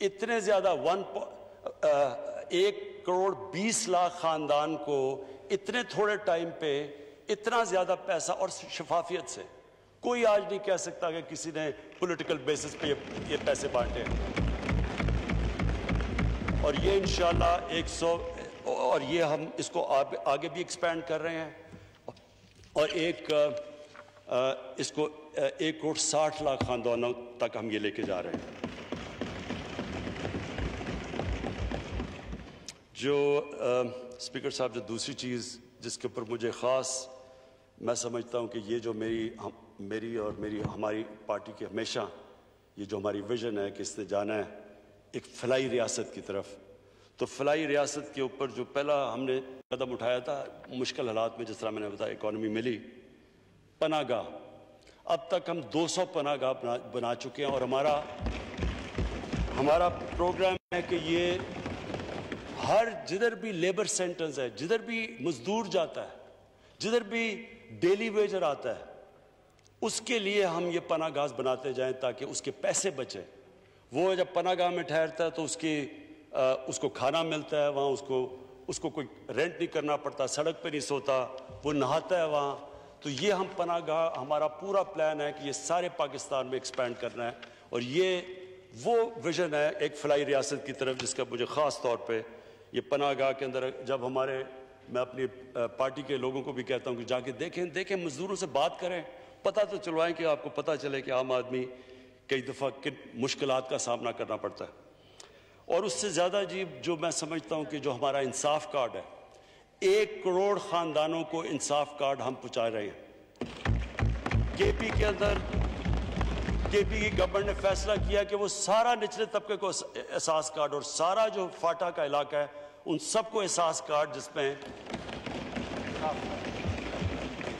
इतने ज़्यादा वन एक करोड़ बीस लाख ख़ानदान को इतने थोड़े टाइम पे इतना ज़्यादा पैसा और शफाफियत से कोई आज नहीं कह सकता कि किसी ने पॉलिटिकल बेसिस पे ये, ये पैसे बांटे और ये इंशाल्लाह 100 और ये हम इसको आगे भी एक्सपेंड कर रहे हैं। और एक आ, इसको एक करोड़ साठ लाख खानदानों तक हम ये लेके जा रहे हैं। जो आ, स्पीकर साहब जो दूसरी चीज़ जिसके ऊपर मुझे ख़ास मैं समझता हूँ कि ये जो मेरी हम मेरी और मेरी हमारी पार्टी की हमेशा ये जो हमारी विजन है कि इसने जाना है एक फलाई रियासत की तरफ़। तो फलाई रियासत के ऊपर जो पहला हमने कदम उठाया था मुश्किल हालात में जिस तरह मैंने बताया इकॉनमी मिली पनागाह अब तक हम 200 पनागाह बना, बना चुके हैं और हमारा हमारा प्रोग्राम है कि ये हर जिधर भी लेबर सेंटर्स है जिधर भी मजदूर जाता है जिधर भी डेली वेजर आता है उसके लिए हम ये पनागाज बनाते जाएँ ताकि उसके पैसे बचें। वो जब पनागाह में ठहरता है तो उसकी आ, उसको खाना मिलता है वहाँ उसको उसको कोई रेंट नहीं करना पड़ता सड़क पे नहीं सोता वो नहाता है वहाँ। तो ये हम पनागाह हमारा पूरा प्लान है कि ये सारे पाकिस्तान में एक्सपेंड करना है। और ये वो विजन है एक फलाई रियासत की तरफ़ जिसका मुझे ख़ास तौर पे ये पनागाह के अंदर जब हमारे, मैं अपनी पार्टी के लोगों को भी कहता हूँ कि जाके देखें देखें, मजदूरों से बात करें। पता तो चलवाएँ कि आपको पता चले कि आम आदमी कई दफ़ा किन मुश्किल का सामना करना पड़ता है। और उससे ज़्यादा जी जो मैं समझता हूँ कि जो हमारा इंसाफ कार्ड है, एक करोड़ ख़ानदानों को इंसाफ कार्ड हम पहुँचा रहे हैं। केपी के अंदर केपी की गवर्नमेंट ने फैसला किया कि वो सारा निचले तबके को एहसास कार्ड और सारा जो फाटा का इलाका है, उन सबको एहसास कार्ड जिसमें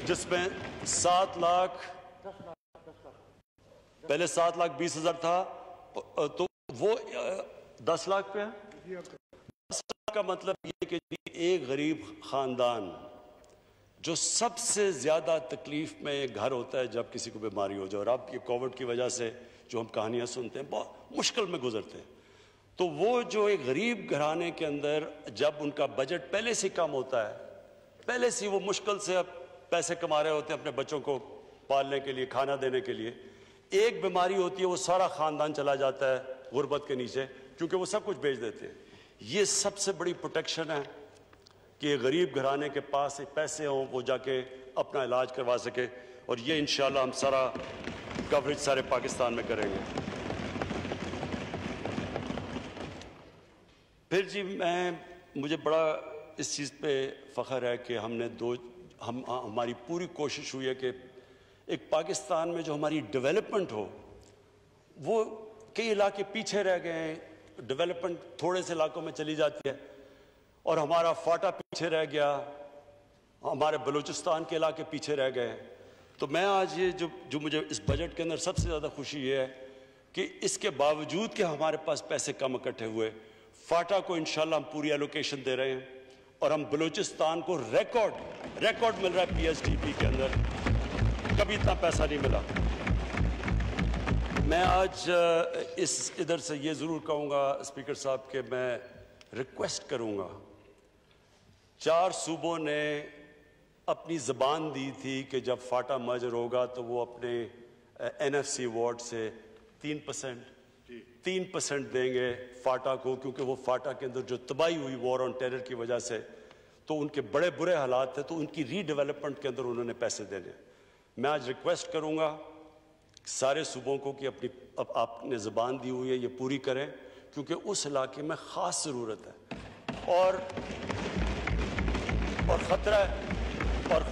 जिसमें सात लाख, पहले सात लाख बीस हज़ार था तो वो दस लाख पे है? दस लाख का मतलब ये कि एक गरीब खानदान जो सबसे ज़्यादा तकलीफ़ में एक घर होता है जब किसी को बीमारी हो जाए और अब ये कोविड की वजह से जो हम कहानियाँ सुनते हैं, बहुत मुश्किल में गुजरते हैं। तो वो जो एक गरीब घराने के अंदर जब उनका बजट पहले से कम होता है, पहले से वो मुश्किल से अब पैसे कमा रहे होते हैं अपने बच्चों को पालने के लिए, खाना देने के लिए। एक बीमारी होती है, वो सारा ख़ानदान चला जाता है गुर्बत के नीचे, क्योंकि वो सब कुछ बेच देते हैं। ये सबसे बड़ी प्रोटेक्शन है कि गरीब घराने के पास पैसे हों, वो जाके अपना इलाज करवा सके। और ये इन हम सारा कवरेज सारे पाकिस्तान में करेंगे। फिर जी, मैं, मुझे बड़ा इस चीज़ पे फ़ख्र है कि हमने दो, हम, हमारी पूरी कोशिश हुई है कि एक पाकिस्तान में जो हमारी डेवलपमेंट हो, वो कई इलाके पीछे रह गए हैं। डेवलपमेंट थोड़े से इलाकों में चली जाती है। और हमारा फाटा पीछे रह गया, हमारे बलूचिस्तान के इलाके पीछे रह गए। तो मैं आज ये जो जो मुझे इस बजट के अंदर सबसे ज़्यादा खुशी ये है कि इसके बावजूद कि हमारे पास पैसे कम इकट्ठे हुए, फाटा को इंशाल्लाह हम पूरी एलोकेशन दे रहे हैं और हम बलूचिस्तान को रिकॉर्ड रिकॉर्ड मिल रहा है पीएसडीपी के अंदर। कभी इतना पैसा नहीं मिला। मैं आज, इस, इधर से ये ज़रूर कहूँगा, स्पीकर साहब, के मैं रिक्वेस्ट करूँगा चार सूबों ने अपनी ज़बान दी थी कि जब फाटा मजर होगा तो वो अपने एन एफ़ सी वार्ड से तीन परसेंट तीन परसेंट देंगे फाटा को क्योंकि वो फाटा के अंदर जो तबाही हुई वॉर ऑन टेरर की वजह से तो उनके बड़े बुरे हालात थे तो उनकी रीडेवलपमेंट के अंदर उन्होंने पैसे देने। मैं आज रिक्वेस्ट करूँगा सारे सूबों को कि अपनी अब आपने ज़बान दी हुई है ये पूरी करें क्योंकि उस इलाके में ख़ास ज़रूरत है। और और ख़तरा और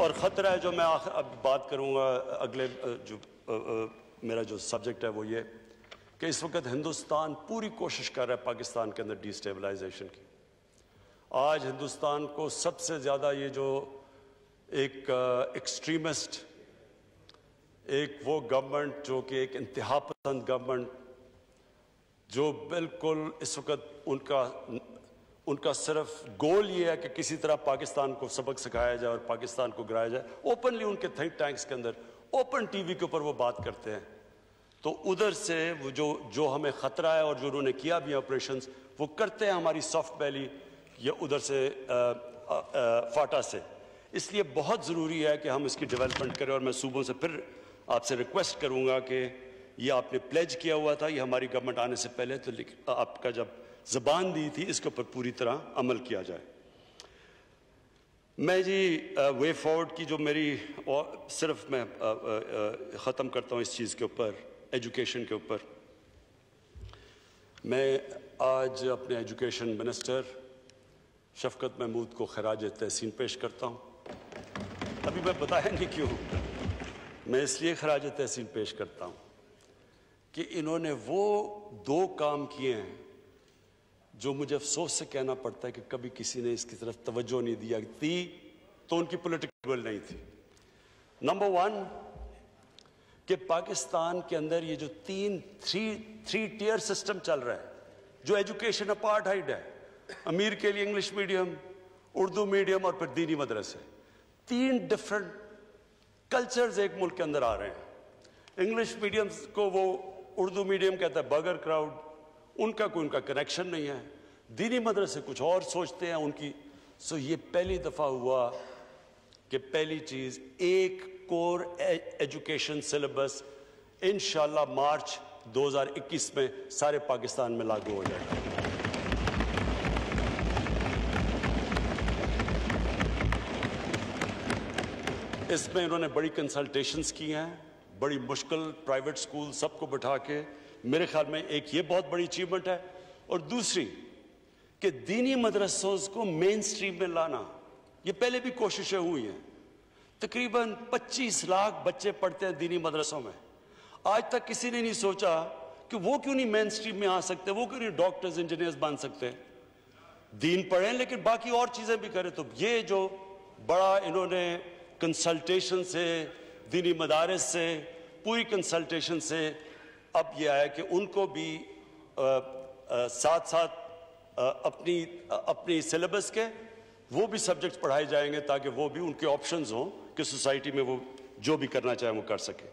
और ख़तरा है जो मैं आखिर अब बात करूँगा अगले जो आ, आ, मेरा जो सब्जेक्ट है वो ये कि इस वक्त हिंदुस्तान पूरी कोशिश कर रहा है पाकिस्तान के अंदर डिस्टेबलाइजेशन की। आज हिंदुस्तान को सबसे ज़्यादा ये जो एक एक्सट्रीमिस्ट एक वो गवर्नमेंट जो कि एक इंतहा पसंद गवर्नमेंट जो बिल्कुल इस वक्त उनका उनका सिर्फ़ गोल ये है कि किसी तरह पाकिस्तान को सबक सिखाया जाए और पाकिस्तान को गिराया जाए। ओपनली उनके थिंक टैंक्स के अंदर ओपन टीवी के ऊपर वो बात करते हैं। तो उधर से वो जो जो हमें ख़तरा है और जो उन्होंने किया भी ऑपरेशन वो करते हैं हमारी सॉफ्ट वैली या उधर से आ, आ, फाटा से। इसलिए बहुत ज़रूरी है कि हम इसकी डेवलपमेंट करें और मैं सूबों से फिर आपसे रिक्वेस्ट करूँगा कि ये आपने प्लेज किया हुआ था ये हमारी गवर्नमेंट आने से पहले तो आपका जब ज़बान दी थी, इसके ऊपर पूरी तरह अमल किया जाए। मैं जी वे फॉरवर्ड की जो मेरी, और सिर्फ़ मैं ख़त्म करता हूँ इस चीज़ के ऊपर एजुकेशन के ऊपर। मैं आज अपने एजुकेशन मिनिस्टर शफकत महमूद को खराज तहसीन पेश करता हूँ। अभी मैं बताया नहीं क्यों? मैं इसलिए खराज तहसीन पेश करता हूँ कि इन्होंने वो दो काम किए हैं जो मुझे अफसोस से कहना पड़ता है कि कभी किसी ने इसकी तरफ़ तवज्जो नहीं दिया। थी तो उनकी पोलिटिकल नहीं थी। नंबर वन कि पाकिस्तान के अंदर ये जो तीन थ्री थ्री टीयर सिस्टम चल रहा है, जो एजुकेशन अपार्टहाइड है, अमीर के लिए इंग्लिश मीडियम उर्दू मीडियम और फिर दीनी मदरसे। तीन डिफरेंट कल्चर्स एक मुल्क के अंदर आ रहे हैं। इंग्लिश मीडियम को वो उर्दू मीडियम कहता है बगर क्राउड उनका कोई उनका कनेक्शन नहीं है। दीनी मदरसे कुछ और सोचते हैं उनकी। सो ये पहली दफ़ा हुआ कि पहली चीज़, एक core education syllabus in March 2021 में सारे पाकिस्तान में लागू हो जाएगा इसमें इन्होंने बड़ी कंसल्टेशंस की हैं, बड़ी मुश्किल प्राइवेट स्कूल सबको बैठा के मेरे ख्याल में एक ये बहुत बड़ी अचीवमेंट है। और दूसरी, कि दीनी मदरसों को मेन स्ट्रीम में लाना, ये पहले भी कोशिशें हुई हैं। तकरीबन 25 लाख बच्चे पढ़ते हैं दीनी मदरसों में। आज तक किसी ने नहीं सोचा कि वो क्यों नहीं मेन स्ट्रीम में आ सकते, वो क्यों नहीं डॉक्टर्स इंजीनियर्स बन सकते। दीन पढ़ें, लेकिन बाकी और चीज़ें भी करें। तो ये जो बड़ा इन्होंने कंसल्टेशन से, दीनी मदारस से, पूरी कंसल्टेशन से अब यह आया कि उनको भी आ, आ, साथ साथ आ, अपनी आ, अपनी सिलेबस के वो भी सब्जेक्ट्स पढ़ाए जाएँगे ताकि वो भी उनके ऑप्शंस हों कि सोसाइटी में वो जो भी करना चाहे वो कर सके।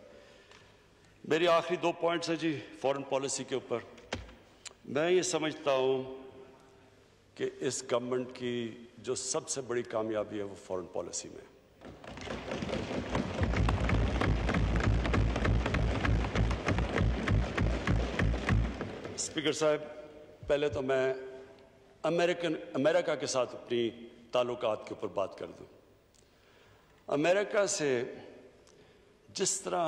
मेरी आखिरी दो पॉइंट्स है जी फॉरेन पॉलिसी के ऊपर। मैं ये समझता हूँ कि इस गवर्नमेंट की जो सबसे बड़ी कामयाबी है वो फॉरेन पॉलिसी में स्पीकर साहब, पहले तो मैं अमेरिकन, अमेरिका के साथ अपनी ताल्लुकात के ऊपर बात कर दूँ। अमेरिका से जिस तरह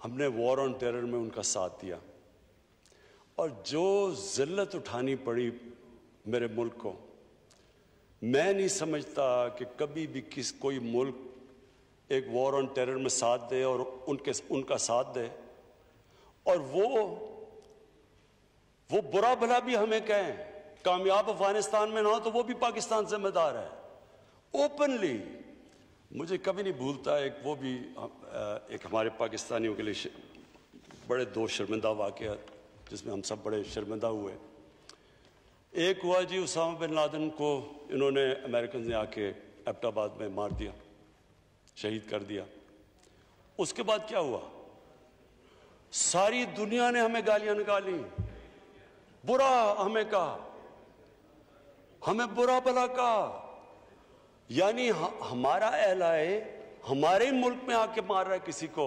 हमने वॉर ऑन टेरर में उनका साथ दिया और जो जिल्लत उठानी पड़ी मेरे मुल्क को, मैं नहीं समझता कि कभी भी किस, कोई मुल्क एक वॉर ऑन टेरर में साथ दे और उनके, उनका साथ दे। और वो वो बुरा भला भी हमें कहें। कामयाब अफ़गानिस्तान में ना हो तो वो भी पाकिस्तान जिम्मेदार है। ओपनली मुझे कभी नहीं भूलता एक वो भी एक हमारे पाकिस्तानियों के लिए बड़े दो शर्मिंदा वाक़ जिसमें हम सब बड़े शर्मिंदा हुए। एक हुआ जी उसामा बिन लादन को इन्होंने अमेरिकन ने आके एबटाबाद में मार दिया, शहीद कर दिया। उसके बाद क्या हुआ? सारी दुनिया ने हमें गालियाँ निकाली। बुरा हमें कहा। हमें बुरा भला कहा। यानी हमारा एलाए हमारे मुल्क में आके मार रहा है किसी को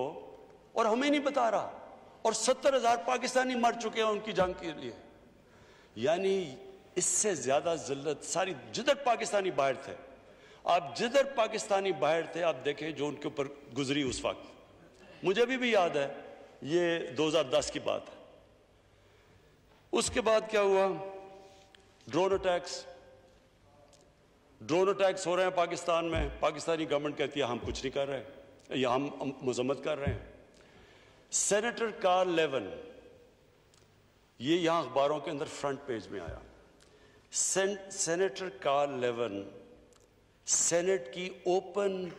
और हमें नहीं बता रहा। और सत्तर हज़ार पाकिस्तानी मर चुके हैं उनकी जंग के लिए। यानी इससे ज़्यादा जिल्लत सारी जिधर पाकिस्तानी बाहर थे। आप जिधर पाकिस्तानी बाहर थे, आप देखें जो उनके ऊपर गुजरी उस वक्त। मुझे अभी भी याद है, ये 2010 की बात है। उसके बाद क्या हुआ? ड्रोन अटैक्स ड्रोन अटैक्स हो रहे हैं पाकिस्तान में। पाकिस्तानी गवर्नमेंट कहती है हम कुछ नहीं कर रहे या हम मजम्मत कर रहे हैं। सेनेटर कार लेवन ये यहाँ अखबारों के अंदर फ्रंट पेज में आया। Sen, senator Carl Levin senate की open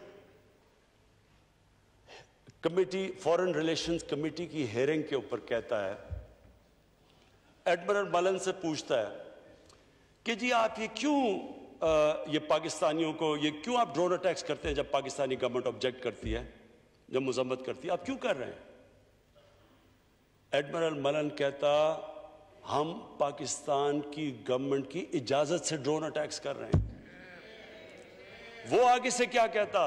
committee foreign relations committee की हेयरिंग के ऊपर कहता है एडमरल मलन से पूछता है कि जी आप ये क्यों ये पाकिस्तानियों को, ये क्यों आप ड्रोन अटैक्स करते हैं जब पाकिस्तानी गवर्नमेंट ऑब्जेक्ट करती है, जब मजम्मत करती है? आप क्यों कर रहे हैं? एडमरल मलन कहता, हम पाकिस्तान की गवर्नमेंट की इजाज़त से ड्रोन अटैक्स कर रहे हैं। वो आगे से क्या कहता?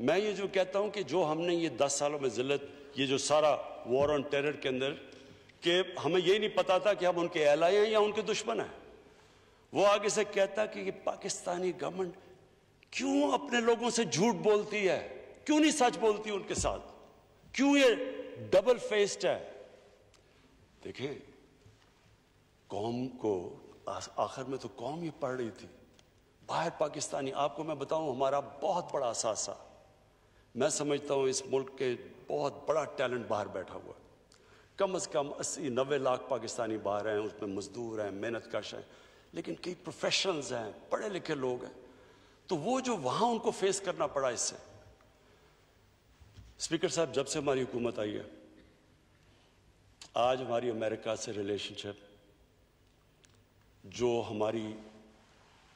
मैं ये जो कहता हूँ कि जो हमने ये दस सालों में जिल्लत, ये जो सारा वॉर ऑन टेरर के अंदर कि हमें ये नहीं पता था कि हम उनके एलाई हैं या उनके दुश्मन हैं। वो आगे से कहता कि ये पाकिस्तानी गवर्नमेंट क्यों अपने लोगों से झूठ बोलती है? क्यों नहीं सच बोलती उनके साथ? क्यों ये डबल फेस्ड है? देखें कौम को आखिर में तो कौम ही पढ़ रही थी। बाहर पाकिस्तानी, आपको मैं बताऊँ, हमारा बहुत बड़ा असासा मैं समझता हूँ इस मुल्क के बहुत बड़ा टैलेंट बाहर बैठा हुआ है। कम अज़ कम अस्सी, नब्बे लाख पाकिस्तानी बाहर हैं, उसमें मजदूर हैं, मेहनत कश हैं, लेकिन कई प्रोफेशनल्स हैं, पढ़े लिखे लोग हैं। तो वो जो वहाँ उनको फेस करना पड़ा इससे। स्पीकर साहब, जब से हमारी हुकूमत आई है, आज हमारी अमेरिका से रिलेशनशिप जो हमारी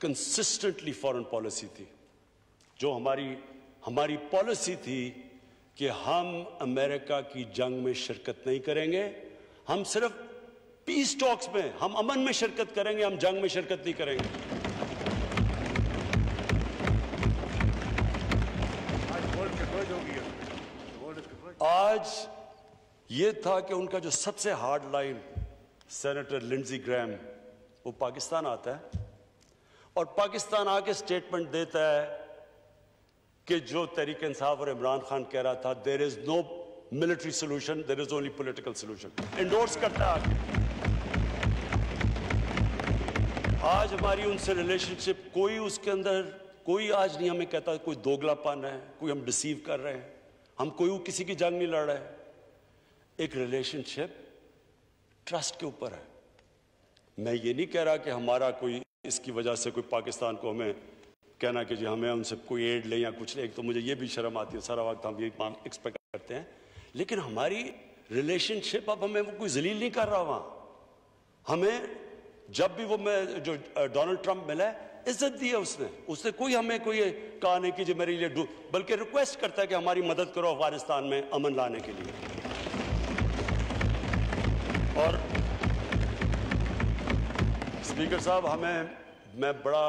कंसिस्टेंटली फॉरेन पॉलिसी थी, जो हमारी हमारी पॉलिसी थी कि हम अमेरिका की जंग में शिरकत नहीं करेंगे। हम सिर्फ़ पीस टॉक्स में, हम अमन में शिरकत करेंगे, हम जंग में शिरकत नहीं करेंगे। आज वर्ल्ड के ध्वज होगी वर्ल्ड के ध्वज आज ये था कि उनका जो सबसे hard line senator Lindsey Graham वो पाकिस्तान आता है। और पाकिस्तान आके स्टेटमेंट देता है कि जो तहरीक इंसाफ और इमरान खान कह रहा था there is no military solution there is only political solution endorse करता है। आज हमारी उनसे रिलेशनशिप कोई उसके अंदर, कोई आज नहीं हमें कहता कोई दोगला दोगलापन है, कोई हम डिसीव कर रहे हैं, हम कोई किसी की जंग नहीं लड़ रहे हैं। एक रिलेशनशिप ट्रस्ट के ऊपर है। मैं ये नहीं कह रहा कि हमारा कोई, इसकी वजह से कोई पाकिस्तान को हमें कहना कि जी, हमें उनसे कोई एड ले या कुछ ले तो मुझे ये भी शर्म आती है, सारा वक्त हम ये एक्सपेक्ट करते हैं। लेकिन हमारी रिलेशनशिप अब हमें वो कोई जलील नहीं कर रहा वहाँ। हमें, जब भी वो मैं, जो डोनाल्ड ट्रंप मिला है, इज़्ज़त दी है उसने। उसने कोई हमें कोई कहा नहीं कि जी, मेरे लिए बल्कि रिक्वेस्ट करता है कि हमारी मदद करो अफ़गानिस्तान में अमन लाने के लिए। और स्पीकर साहब, हमें, मैं बड़ा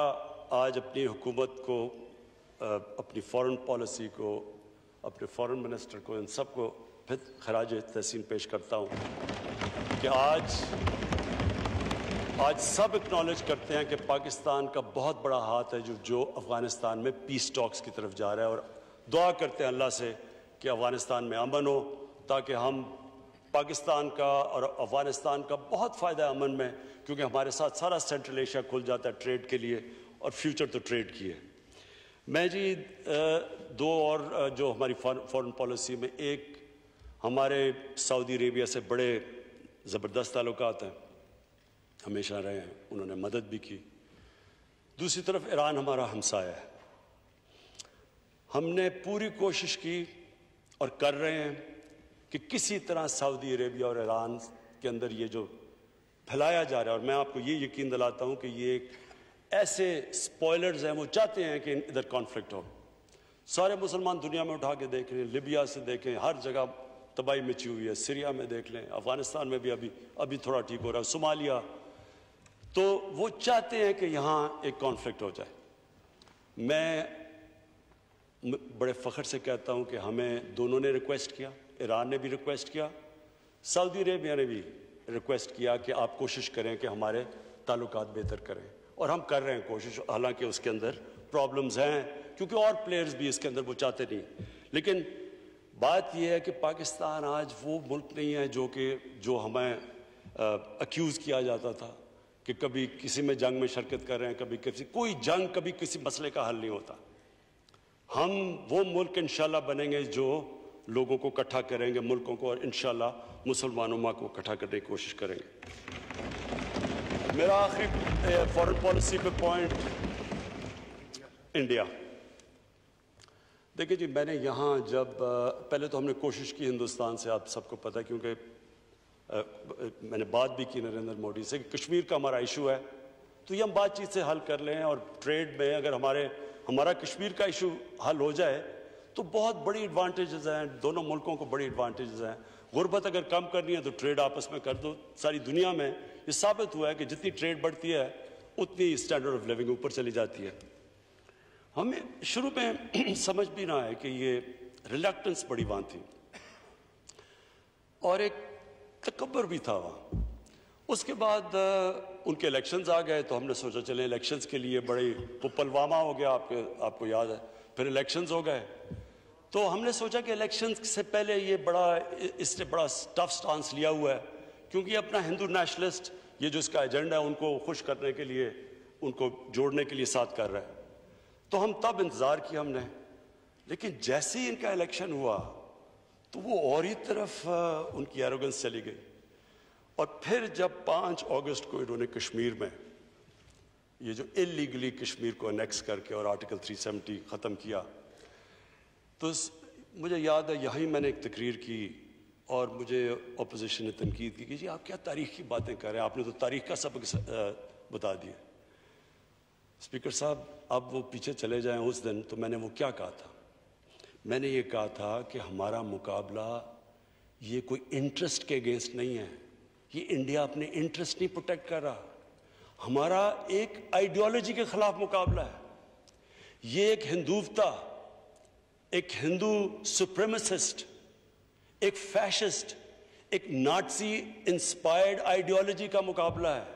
आज अपनी हुकूमत को अपनी फॉरेन पॉलिसी को, अपने फॉरेन मिनिस्टर को, इन सबको फिर खराज तहसीन पेश करता हूँ कि आज आज सब एक्नॉलेज करते हैं कि पाकिस्तान का बहुत बड़ा हाथ है जो जो अफ़गानिस्तान में पीस टॉक्स की तरफ़ जा रहा है और दुआ करते हैं अल्लाह से कि अफ़गानिस्तान में अमन हो ताकि हम पाकिस्तान का और अफ़गानिस्तान का बहुत फ़ायदा है अमन में, क्योंकि हमारे साथ सारा सेंट्रल एशिया खुल जाता है ट्रेड के लिए। और फ्यूचर तो ट्रेड की है। मैं जी दो और जो हमारी फॉरेन पॉलिसी में एक हमारे सऊदी अरेबिया से बड़े ज़बरदस्त ताल्लुकात हैं, हमेशा रहे हैं, उन्होंने मदद भी की। दूसरी तरफ़ ईरान हमारा हमसाया है। हमने पूरी कोशिश की और कर रहे हैं कि किसी तरह सऊदी अरेबिया और ईरान के अंदर ये जो फैलाया जा रहा है, और मैं आपको ये यकीन दिलाता हूँ कि ये एक ऐसे स्पॉयलर्स हैं, वो चाहते हैं कि इधर कॉन्फ्लिक्ट हो। सारे मुसलमान दुनिया में उठा के देख लें, लिबिया से देखें, हर जगह तबाही मची हुई है, सीरिया में देख लें, अफ़गानिस्तान में भी अभी अभी थोड़ा ठीक हो रहा है, सोमालिया। तो वो चाहते हैं कि यहाँ एक कॉन्फ्लिक्ट हो जाए। मैं बड़े फ़ख्र से कहता हूँ कि हमें दोनों ने रिक्वेस्ट किया, ईरान ने भी रिक्वेस्ट किया, सऊदी अरेबिया ने भी रिक्वेस्ट किया कि आप कोशिश करें कि हमारे ताल्लुकात बेहतर करें। और हम कर रहे हैं कोशिश, हालाँकि उसके अंदर प्रॉब्लम्स हैं, क्योंकि और प्लेयर्स भी इसके अंदर वो चाहते नहीं। लेकिन बात यह है कि पाकिस्तान आज वो मुल्क नहीं है जो कि, जो हमें अक्यूज़ किया जाता था कि कभी किसी में जंग में शिरकत कर रहे हैं, कभी किसी, कोई जंग कभी किसी मसले का हल नहीं होता। हम वो मुल्क इंशाल्लाह बनेंगे जो लोगों को इकट्ठा करेंगे, मुल्कों को और इंशाल्लाह मुसलमानों माँ को इकट्ठा करने की कोशिश करेंगे। मेरा आखिरी फॉरेन पॉलिसी पे पॉइंट इंडिया देखिए जी, मैंने यहाँ जब पहले तो हमने कोशिश की हिंदुस्तान से, आप सबको पता है, क्योंकि मैंने बात भी की नरेंद्र मोदी से कि कश्मीर का हमारा इशू है। तो ये हम बातचीत से हल कर लें और ट्रेड में अगर हमारे, हमारा कश्मीर का इशू हल हो जाए तो बहुत बड़ी एडवांटेजेस हैं, दोनों मुल्कों को बड़ी एडवांटेजेस हैं। गुर्बत अगर कम करनी है तो ट्रेड आपस में कर दो, सारी दुनिया में। ये साबित हुआ है कि जितनी ट्रेड बढ़ती है, उतनी स्टैंडर्ड ऑफ़ लिविंग ऊपर चली जाती है। हमें शुरू में समझ भी ना आए कि ये रिलेक्टेंस बड़ी वहाँ थी। और एक तकबर भी था वहाँ। उसके बाद उनके इलेक्शंस आ गए तो हमने सोचा, चले इलेक्शंस के लिए बड़े वो पुलवामा हो गया, आपके, आपको याद है। फिर इलेक्शंस हो गए। तो हमने सोचा कि इलेक्शंस से पहले ये बड़ा इसने बड़ा टफ स्टांस लिया हुआ है। क्योंकि अपना हिंदू नेशनलिस्ट ये जो इसका एजेंडा है, उनको खुश करने के लिए, उनको जोड़ने के लिए साथ कर रहा है। तो हम तब इंतज़ार किया हमने। लेकिन जैसे ही इनका इलेक्शन हुआ तो वो और ही तरफ़ उनकी एरोगेंस चली गई। और फिर जब पाँच अगस्त को इन्होंने कश्मीर में ये जो इलीगली कश्मीर को अनेक्स करके और आर्टिकल 370 ख़त्म किया तो मुझे याद है, यहीं मैंने एक तकरीर की और मुझे अपोजिशन ने तनकीद की कि जी, आप क्या तारीख की बातें कर रहे हैं? आपने तो तारीख का सबक बता दिया। स्पीकर साहब, अब वो पीछे चले जाएँ उस दिन तो मैंने वो क्या कहा था? मैंने ये कहा था कि हमारा मुकाबला ये कोई इंटरेस्ट के अगेंस्ट नहीं है। ये इंडिया अपने इंटरेस्ट नहीं प्रोटेक्ट कर रहा। हमारा एक आइडियोलॉजी के खिलाफ मुकाबला है। ये एक हिंदुवता, एक हिंदू सुप्रेमसिस्ट एक फैशिस्ट एक नाटसी इंस्पायर्ड आइडियोलॉजी का मुकाबला है।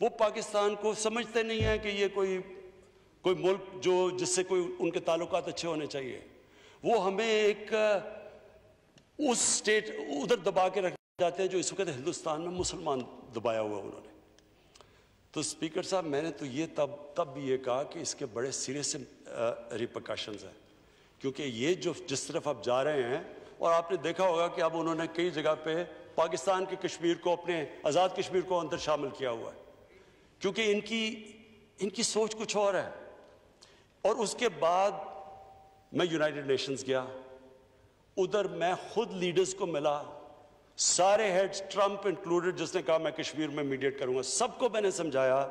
वो पाकिस्तान को समझते नहीं है कि ये कोई कोई मुल्क जो, जिससे कोई उनके ताल्लुकात अच्छे होने चाहिए। वो हमें एक, उस स्टेट उधर दबा के रख जाते हैं जो इस वक्त हिंदुस्तान में मुसलमान दबाया हुआ उन्होंने। तो स्पीकर साहब, मैंने तो ये तब तब भी ये कहा कि इसके बड़े सीरियस रिपोकशंस हैं। क्योंकि ये जो, जिस तरफ़ आप जा रहे हैं और आपने देखा होगा कि अब उन्होंने कई जगह पे पाकिस्तान के कश्मीर को अपने, आज़ाद कश्मीर को अंदर शामिल किया हुआ है। क्योंकि इनकी इनकी सोच कुछ और है। और उसके बाद मैं यूनाइटेड नेशंस गया। उधर मैं खुद लीडर्स को मिला। सारे हेड्स ट्रंप इंक्लूडेड जिसने कहा मैं कश्मीर में मीडिएट करूँगा। सबको मैंने समझाया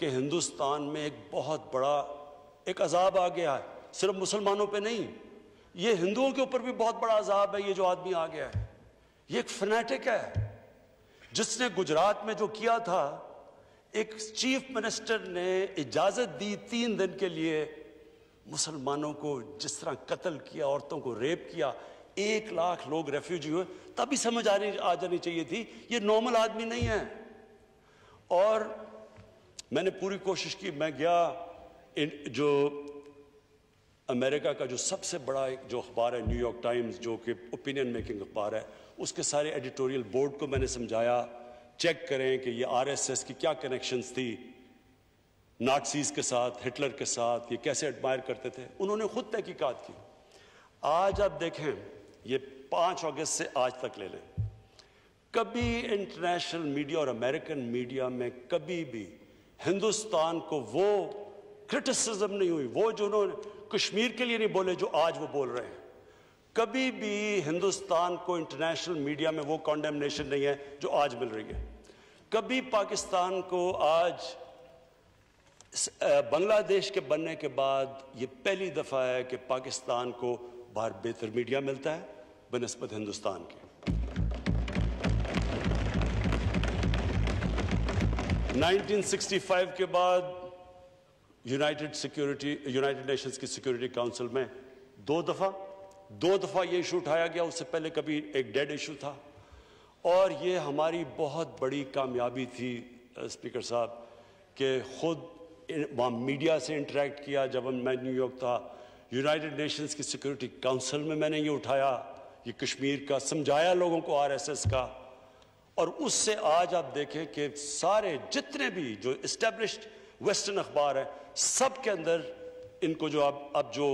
कि हिंदुस्तान में एक बहुत बड़ा, एक अजाब आ गया है। सिर्फ़ मुसलमानों पे नहीं ये हिंदुओं के ऊपर भी बहुत बड़ा अजाब है, ये जो आदमी आ गया है। ये एक फनेटिक है। जिसने गुजरात में जो किया था, एक चीफ मिनिस्टर ने इजाज़त दी तीन दिन के लिए। मुसलमानों को जिस तरह कत्ल किया, औरतों को रेप किया, एक लाख लोग रेफ्यूजी हुए, तभी समझ आनी, आ जानी चाहिए थी, ये नॉर्मल आदमी नहीं है। और मैंने पूरी कोशिश की, मैं गया, इन जो अमेरिका का जो सबसे बड़ा जो अखबार है न्यूयॉर्क टाइम्स जो कि ओपिनियन मेकिंग अखबार है, उसके सारे एडिटोरियल बोर्ड को मैंने समझाया चेक करें कि ये आरएसएस की क्या कनेक्शंस थी नाटसीज के साथ हिटलर के साथ, ये कैसे एडमायर करते थे? उन्होंने खुद तहकीकात की। आज आप देखें, ये पाँच अगस्त से आज तक ले लें। कभी इंटरनेशनल मीडिया और अमेरिकन मीडिया में कभी भी हिंदुस्तान को वो क्रिटिसिज्म नहीं हुई, वो जो उन्होंने कश्मीर के लिए नहीं बोले, जो आज वो बोल रहे हैं। कभी भी हिंदुस्तान को इंटरनेशनल मीडिया में वो कॉन्डेमनेशन नहीं है, जो आज मिल रही है। कभी पाकिस्तान को आज बांग्लादेश के बनने के बाद ये पहली दफ़ा है कि पाकिस्तान को बाहर बेहतर मीडिया मिलता है, बनस्बत हिंदुस्तान के। 1965 के बाद यूनाइटेड सिक्योरिटी यूनाइटेड नेशंस की सिक्योरिटी काउंसिल में दो दफ़ा दो दफ़ा ये इशू उठाया गया। उससे पहले कभी एक डेड इशू था। और ये हमारी बहुत बड़ी कामयाबी थी स्पीकर साहब, कि खुद वहाँ मीडिया से इंटरेक्ट किया। जब मैं न्यूयॉर्क था यूनाइटेड नेशंस की सिक्योरिटी काउंसिल में मैंने ये उठाया, ये कश्मीर का, समझाया लोगों को आरएसएस का। और उससे आज आप देखें कि सारे जितने भी जो इस्टेब्लिश्ड वेस्टर्न अखबार हैं सब के अंदर इनको जो अब अब जो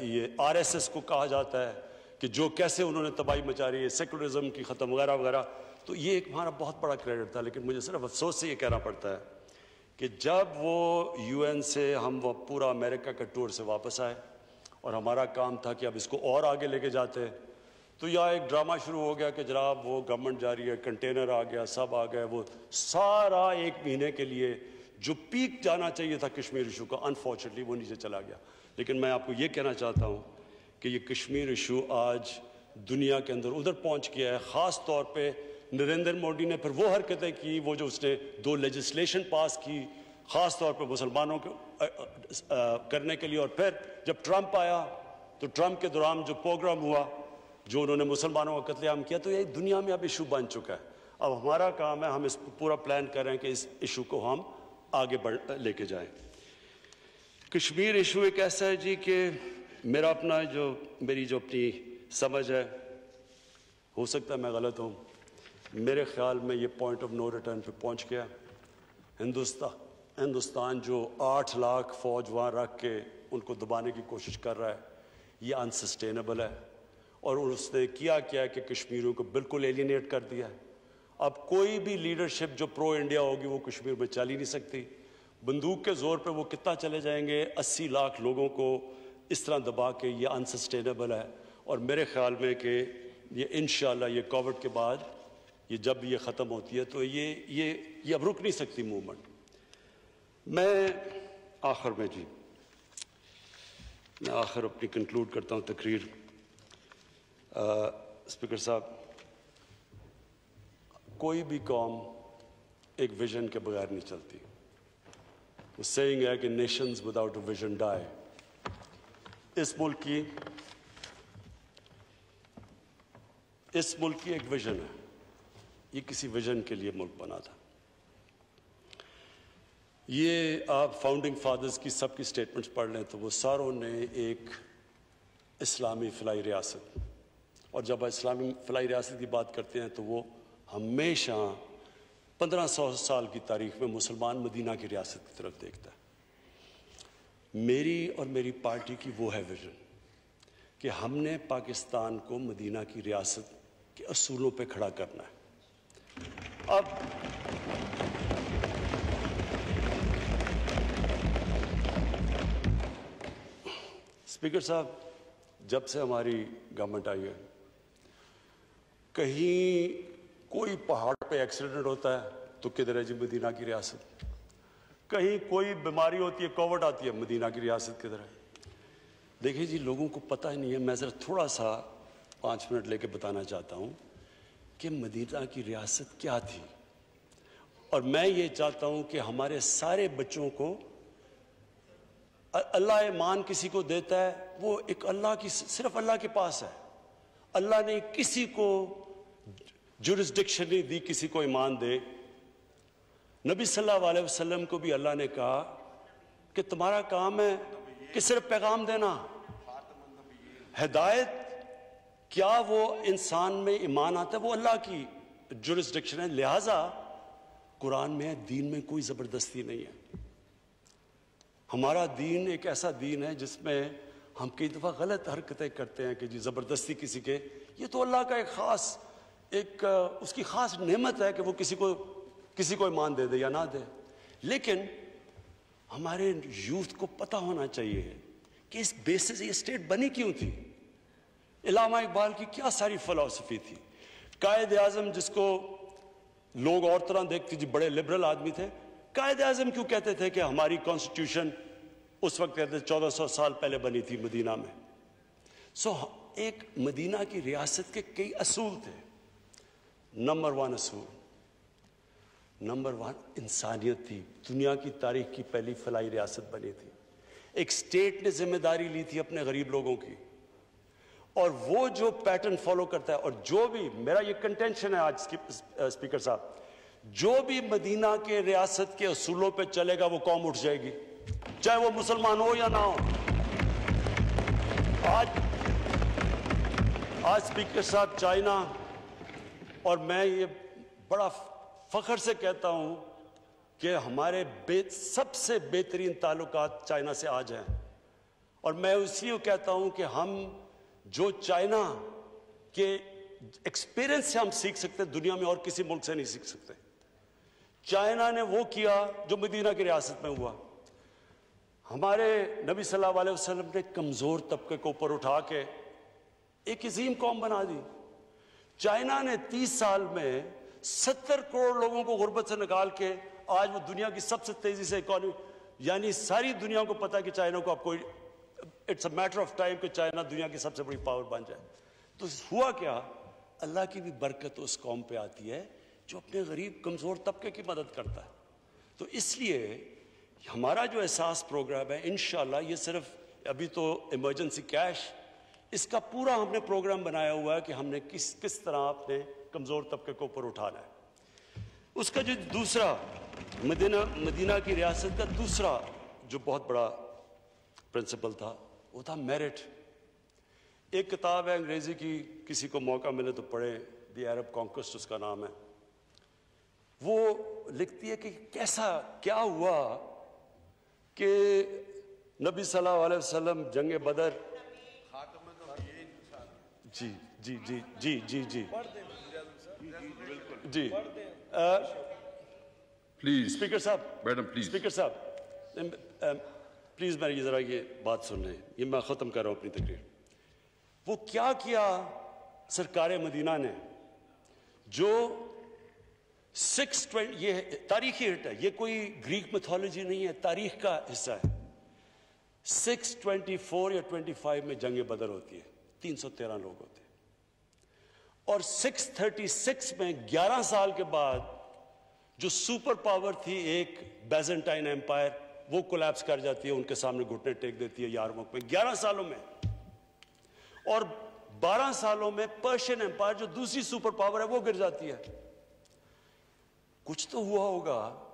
ये आरएसएस को कहा जाता है कि जो कैसे उन्होंने तबाही मचा रही है सेकुलरिज्म की ख़त्म वगैरह वगैरह तो ये एक हमारा बहुत बड़ा क्रेडिट था, लेकिन मुझे सिर्फ़ अफसोस से ये कहना पड़ता है कि जब वो यूएन से हम वो पूरा अमेरिका का टूर से वापस आए और हमारा काम था कि अब इसको और आगे लेके जाते तो यहाँ एक ड्रामा शुरू हो गया कि जनाब वो गवर्नमेंट जा रही है कंटेनर आ गया, सब आ गया वो सारा एक महीने के लिए जो पीक जाना चाहिए था कश्मीर इशू का अनफॉर्चुनेटली वो नीचे चला गया। लेकिन मैं आपको ये कहना चाहता हूँ कि ये कश्मीर इशू आज दुनिया के अंदर उधर पहुँच गया है। ख़ास तौर पर नरेंद्र मोदी ने फिर वो हरकतें की, वो जो उसने दो लेजिस्लेशन पास की, ख़ास तौर पर मुसलमानों को करने के लिए। और फिर जब ट्रंप आया तो ट्रंप के दौरान जो प्रोग्राम हुआ, जो उन्होंने मुसलमानों का कत्लेआम किया तो ये दुनिया में अब इशू बन चुका है। अब हमारा काम है, हम इस पूरा प्लान कर रहे हैं कि इस इशू को हम आगे बढ़, लेके जाएँ। कश्मीर इशू एक ऐसा है जी कि मेरा अपना जो, मेरी जो अपनी समझ है, हो सकता है मैं गलत हूँ। मेरे ख्याल में ये पॉइंट ऑफ़ नो रिटर्न पे पहुँच गया। हिंदुस्तान हिंदुस्तान जो आठ लाख फौज वहाँ रख के उनको दबाने की कोशिश कर रहा है, ये अनसस्टेनेबल है। और उसने किया क्या कि कश्मीरियों को बिल्कुल एलिनेट कर दिया है। अब कोई भी लीडरशिप जो प्रो इंडिया होगी, वो कश्मीर में चल ही नहीं सकती। बंदूक के ज़ोर पे वो कितना चले जाएँगे? अस्सी लाख लोगों को इस तरह दबा के ये अनसस्टेनेबल है। और मेरे ख्याल में कि ये इन ये कोविड के बाद, ये जब ये ख़त्म होती है तो ये ये ये अब रुक नहीं सकती मूवमेंट मैं आखिर में जी, मैं आखिर अपनी कंक्लूड करता हूँ तकरीर। स्पीकर साहब कोई भी कौम एक विजन के बगैर नहीं चलती। वो सेइंग है कि नेशंस विदाउट विजन डाई इस मुल्क की, इस मुल्क की एक विजन है। ये किसी विजन के लिए मुल्क बना था। ये आप फाउंडिंग फादर्स की सबकी स्टेटमेंट्स पढ़ लें तो वो सारों ने एक इस्लामी फलाई रियासत। और जब इस्लामी फलाई रियासत की बात करते हैं तो वो हमेशा पंद्रह सौ साल की तारीख में मुसलमान मदीना की रियासत की तरफ़ देखता है। मेरी और मेरी पार्टी की वो है विजन कि हमने पाकिस्तान को मदीना की रियासत के असूलों पे खड़ा करना है। अब स्पीकर साहब, जब से हमारी गवर्नमेंट आई है, कहीं कोई पहाड़ पे एक्सीडेंट होता है तो किधर है जी मदीना की रियासत? कहीं कोई बीमारी होती है, कोविड आती है, मदीना की रियासत किधर है? देखिए जी, लोगों को पता ही नहीं है, मैं ज़रा थोड़ा सा पाँच मिनट लेके बताना चाहता हूँ कि मदीना की रियासत क्या थी। और मैं ये चाहता हूँ कि हमारे सारे बच्चों को अल्लाह मान किसी को देता है, वो एक अल्लाह की, सिर्फ़ अल्लाह के पास है। अल्लाह ने किसी को जुरिस्डिक्शन नहीं दी किसी को ईमान दे। नबी सल्लल्लाहु अलैहि वसल्लम को भी अल्लाह ने कहा कि तुम्हारा काम है कि सिर्फ़ पैगाम देना। हिदायत, क्या वो इंसान में ईमान आता है? वो अल्लाह की जुरिस्डिक्शन है। लिहाजा कुरान में, दीन में कोई ज़बरदस्ती नहीं है। हमारा दीन एक ऐसा दीन है जिसमें हम कई दफ़ा गलत हरकतें करते हैं कि जी ज़बरदस्ती किसी के। ये तो अल्लाह का एक ख़ास एक उसकी ख़ास नेमत है कि वो किसी को किसी को ईमान दे दे या ना दे। लेकिन हमारे यूथ को पता होना चाहिए कि इस बेसिस ये स्टेट बनी क्यों थी? इलामा इकबाल की क्या सारी फ़िलासफ़ी थी? कायद आज़म जिसको लोग और तरह देखते जी, बड़े लिबरल आदमी थे, कायद आज़म क्यों कहते थे कि हमारी कॉन्स्टिट्यूशन उस वक्त कहते चौदह सौ साल पहले बनी थी मदीना में? सो एक मदीना की रियासत के कई असूल थे। नंबर वन असूल नंबर वन इंसानियत थी। दुनिया की तारीख की पहली फलाई रियासत बनी थी। एक स्टेट ने ज़िम्मेदारी ली थी अपने गरीब लोगों की। और वो जो पैटर्न फॉलो करता है, और जो भी, मेरा ये कंटेंशन है आज स्पीकर साहब, जो भी मदीना के रियासत के असूलों पे चलेगा, वो कौम उठ जाएगी। चाहे वो मुसलमान हो या ना हो। आज आज स्पीकर साहब, चाइना और मैं ये बड़ा फख्र से कहता हूँ कि हमारे बे, सबसे बेहतरीन ताल्लुक चाइना से आज हैं। और मैं इसलिए कहता हूँ कि हम जो चाइना के एक्सपीरियंस से हम सीख सकते हैं दुनिया में और किसी मुल्क से नहीं सीख सकते। चाइना ने वो किया जो मदीना की रियासत में हुआ। हमारे नबी सल्लल्लाहु अलैहि वसल्लम ने कमज़ोर तबके को ऊपर उठा के एक अजीम कौम बना दी। चाइना ने तीस साल में सत्तर करोड़ लोगों को गुर्बत से निकाल के आज वो दुनिया की सबसे तेज़ी से इकोनॉमी यानी सारी दुनिया को पता कि चाइना को कोई it's a matter of time कि चाइना दुनिया की सबसे बड़ी पावर बन जाए। तो हुआ क्या? अल्लाह की भी बरकत उस कौम पे आती है जो अपने गरीब, कमज़ोर तबके की मदद करता है। तो इसलिए हमारा जो एहसास प्रोग्राम है इन ये सिर्फ़ अभी तो इमरजेंसी कैश इसका पूरा हमने प्रोग्राम बनाया हुआ है कि हमने किस किस तरह अपने कमज़ोर तबके को ऊपर उठाना है। उसका जो दूसरा, मदीना मदीना की रियासत का दूसरा जो बहुत बड़ा प्रिंसिपल था, वो था मेरिट एक किताब है अंग्रेज़ी की, किसी को मौका मिले तो पढ़े दी अरब कॉन्कस्ट उसका नाम है। वो लिखती है कि कैसा, क्या हुआ कि नबी सल्लल्लाहु अलैहि वसल्लम जंग बदर जी जी जी जी जी जी। जी। प्लीज़ स्पीकर साहब मैडम प्लीज़ स्पीकर साहब प्लीज़ मेरी ये जरा ये बात सुन रहे ये मैं ख़त्म कर रहा हूँ अपनी तकरीर। वो क्या किया सरकार मदीना ने जो सिक्स ट्वेंटी ये तारीखी हिट है ये कोई ग्रीक मिथोलॉजी नहीं है तारीख का हिस्सा है। 624 या 25 में जंग बदर होती है। 313 लोग होते। और 636 में 11 साल के बाद जो सुपर पावर थी एक बेजेंटाइन एम्पायर वो कोलैप्स कर जाती है, उनके सामने घुटने टेक देती है यारमुख में। 11 सालों में। और 12 सालों में पर्शियन एम्पायर जो दूसरी सुपर पावर है, वो गिर जाती है। कुछ तो हुआ होगा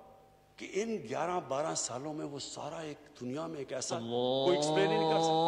कि इन 11-12 सालों में वो सारा एक दुनिया में एक ऐसा कोई एक्सप्लेन नहीं कर सकता।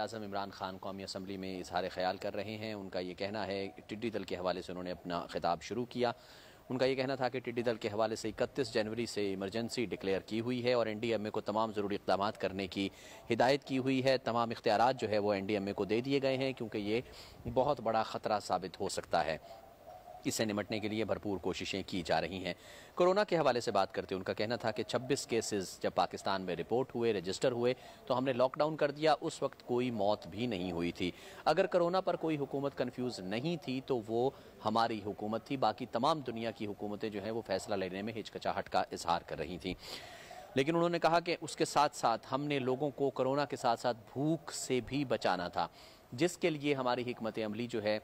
अजम इमरान खान कौमी असम्बली में इजहार ख्याल कर रहे हैं। उनका ये कहना है, टिड्डी दल के हवाले से उन्होंने अपना खिताब शुरू किया। उनका यह कहना था कि टिड्डी दल के हवाले से इकतीस जनवरी से इमरजेंसी डिक्लेयर की हुई है और एन डी एम ए को तमाम ज़रूरी इकदाम करने की हिदायत की हुई है। तमाम इख्तियार जो है वो एन डी एम ए को दे दिए गए हैं, क्योंकि ये बहुत बड़ा ख़तरा साबित हो सकता है। इससे निमटने के लिए भरपूर कोशिशें की जा रही हैं। कोरोना के हवाले से बात करते उनका कहना था कि 26 केसेस जब पाकिस्तान में रिपोर्ट हुए, रजिस्टर हुए तो हमने लॉकडाउन कर दिया, उस वक्त कोई मौत भी नहीं हुई थी। अगर कोरोना पर कोई हुकूमत कन्फ्यूज़ नहीं थी तो वो हमारी हुकूमत थी। बाकी तमाम दुनिया की हुकूमतें जो हैं, वो फैसला लेने में हिचकचाहट का इजहार कर रही थी। लेकिन उन्होंने कहा कि उसके साथ साथ हमने लोगों को कोरोना के साथ साथ भूख से भी बचाना था। जिसके लिए हमारी हमत अमली जो है,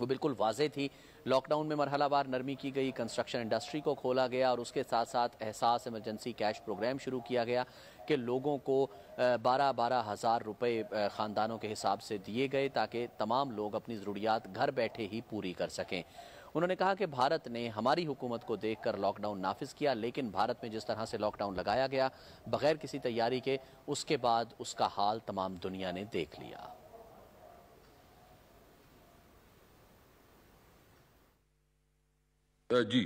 वो बिल्कुल वाजे थी। लॉकडाउन में मरहलावार नरमी की गई कंस्ट्रक्शन इंडस्ट्री को खोला गया और उसके साथ साथ एहसास इमरजेंसी कैश प्रोग्राम शुरू किया गया कि लोगों को बारह बारह हज़ार रुपये ख़ानदानों के हिसाब से दिए गए ताकि तमाम लोग अपनी ज़रूरियात घर बैठे ही पूरी कर सकें। उन्होंने कहा कि भारत ने हमारी हुकूमत को देखकर लॉकडाउन नाफिज किया, लेकिन भारत में जिस तरह से लॉकडाउन लगाया गया, बगैर किसी तैयारी के, उसके बाद उसका हाल तमाम दुनिया ने देख लिया। जी।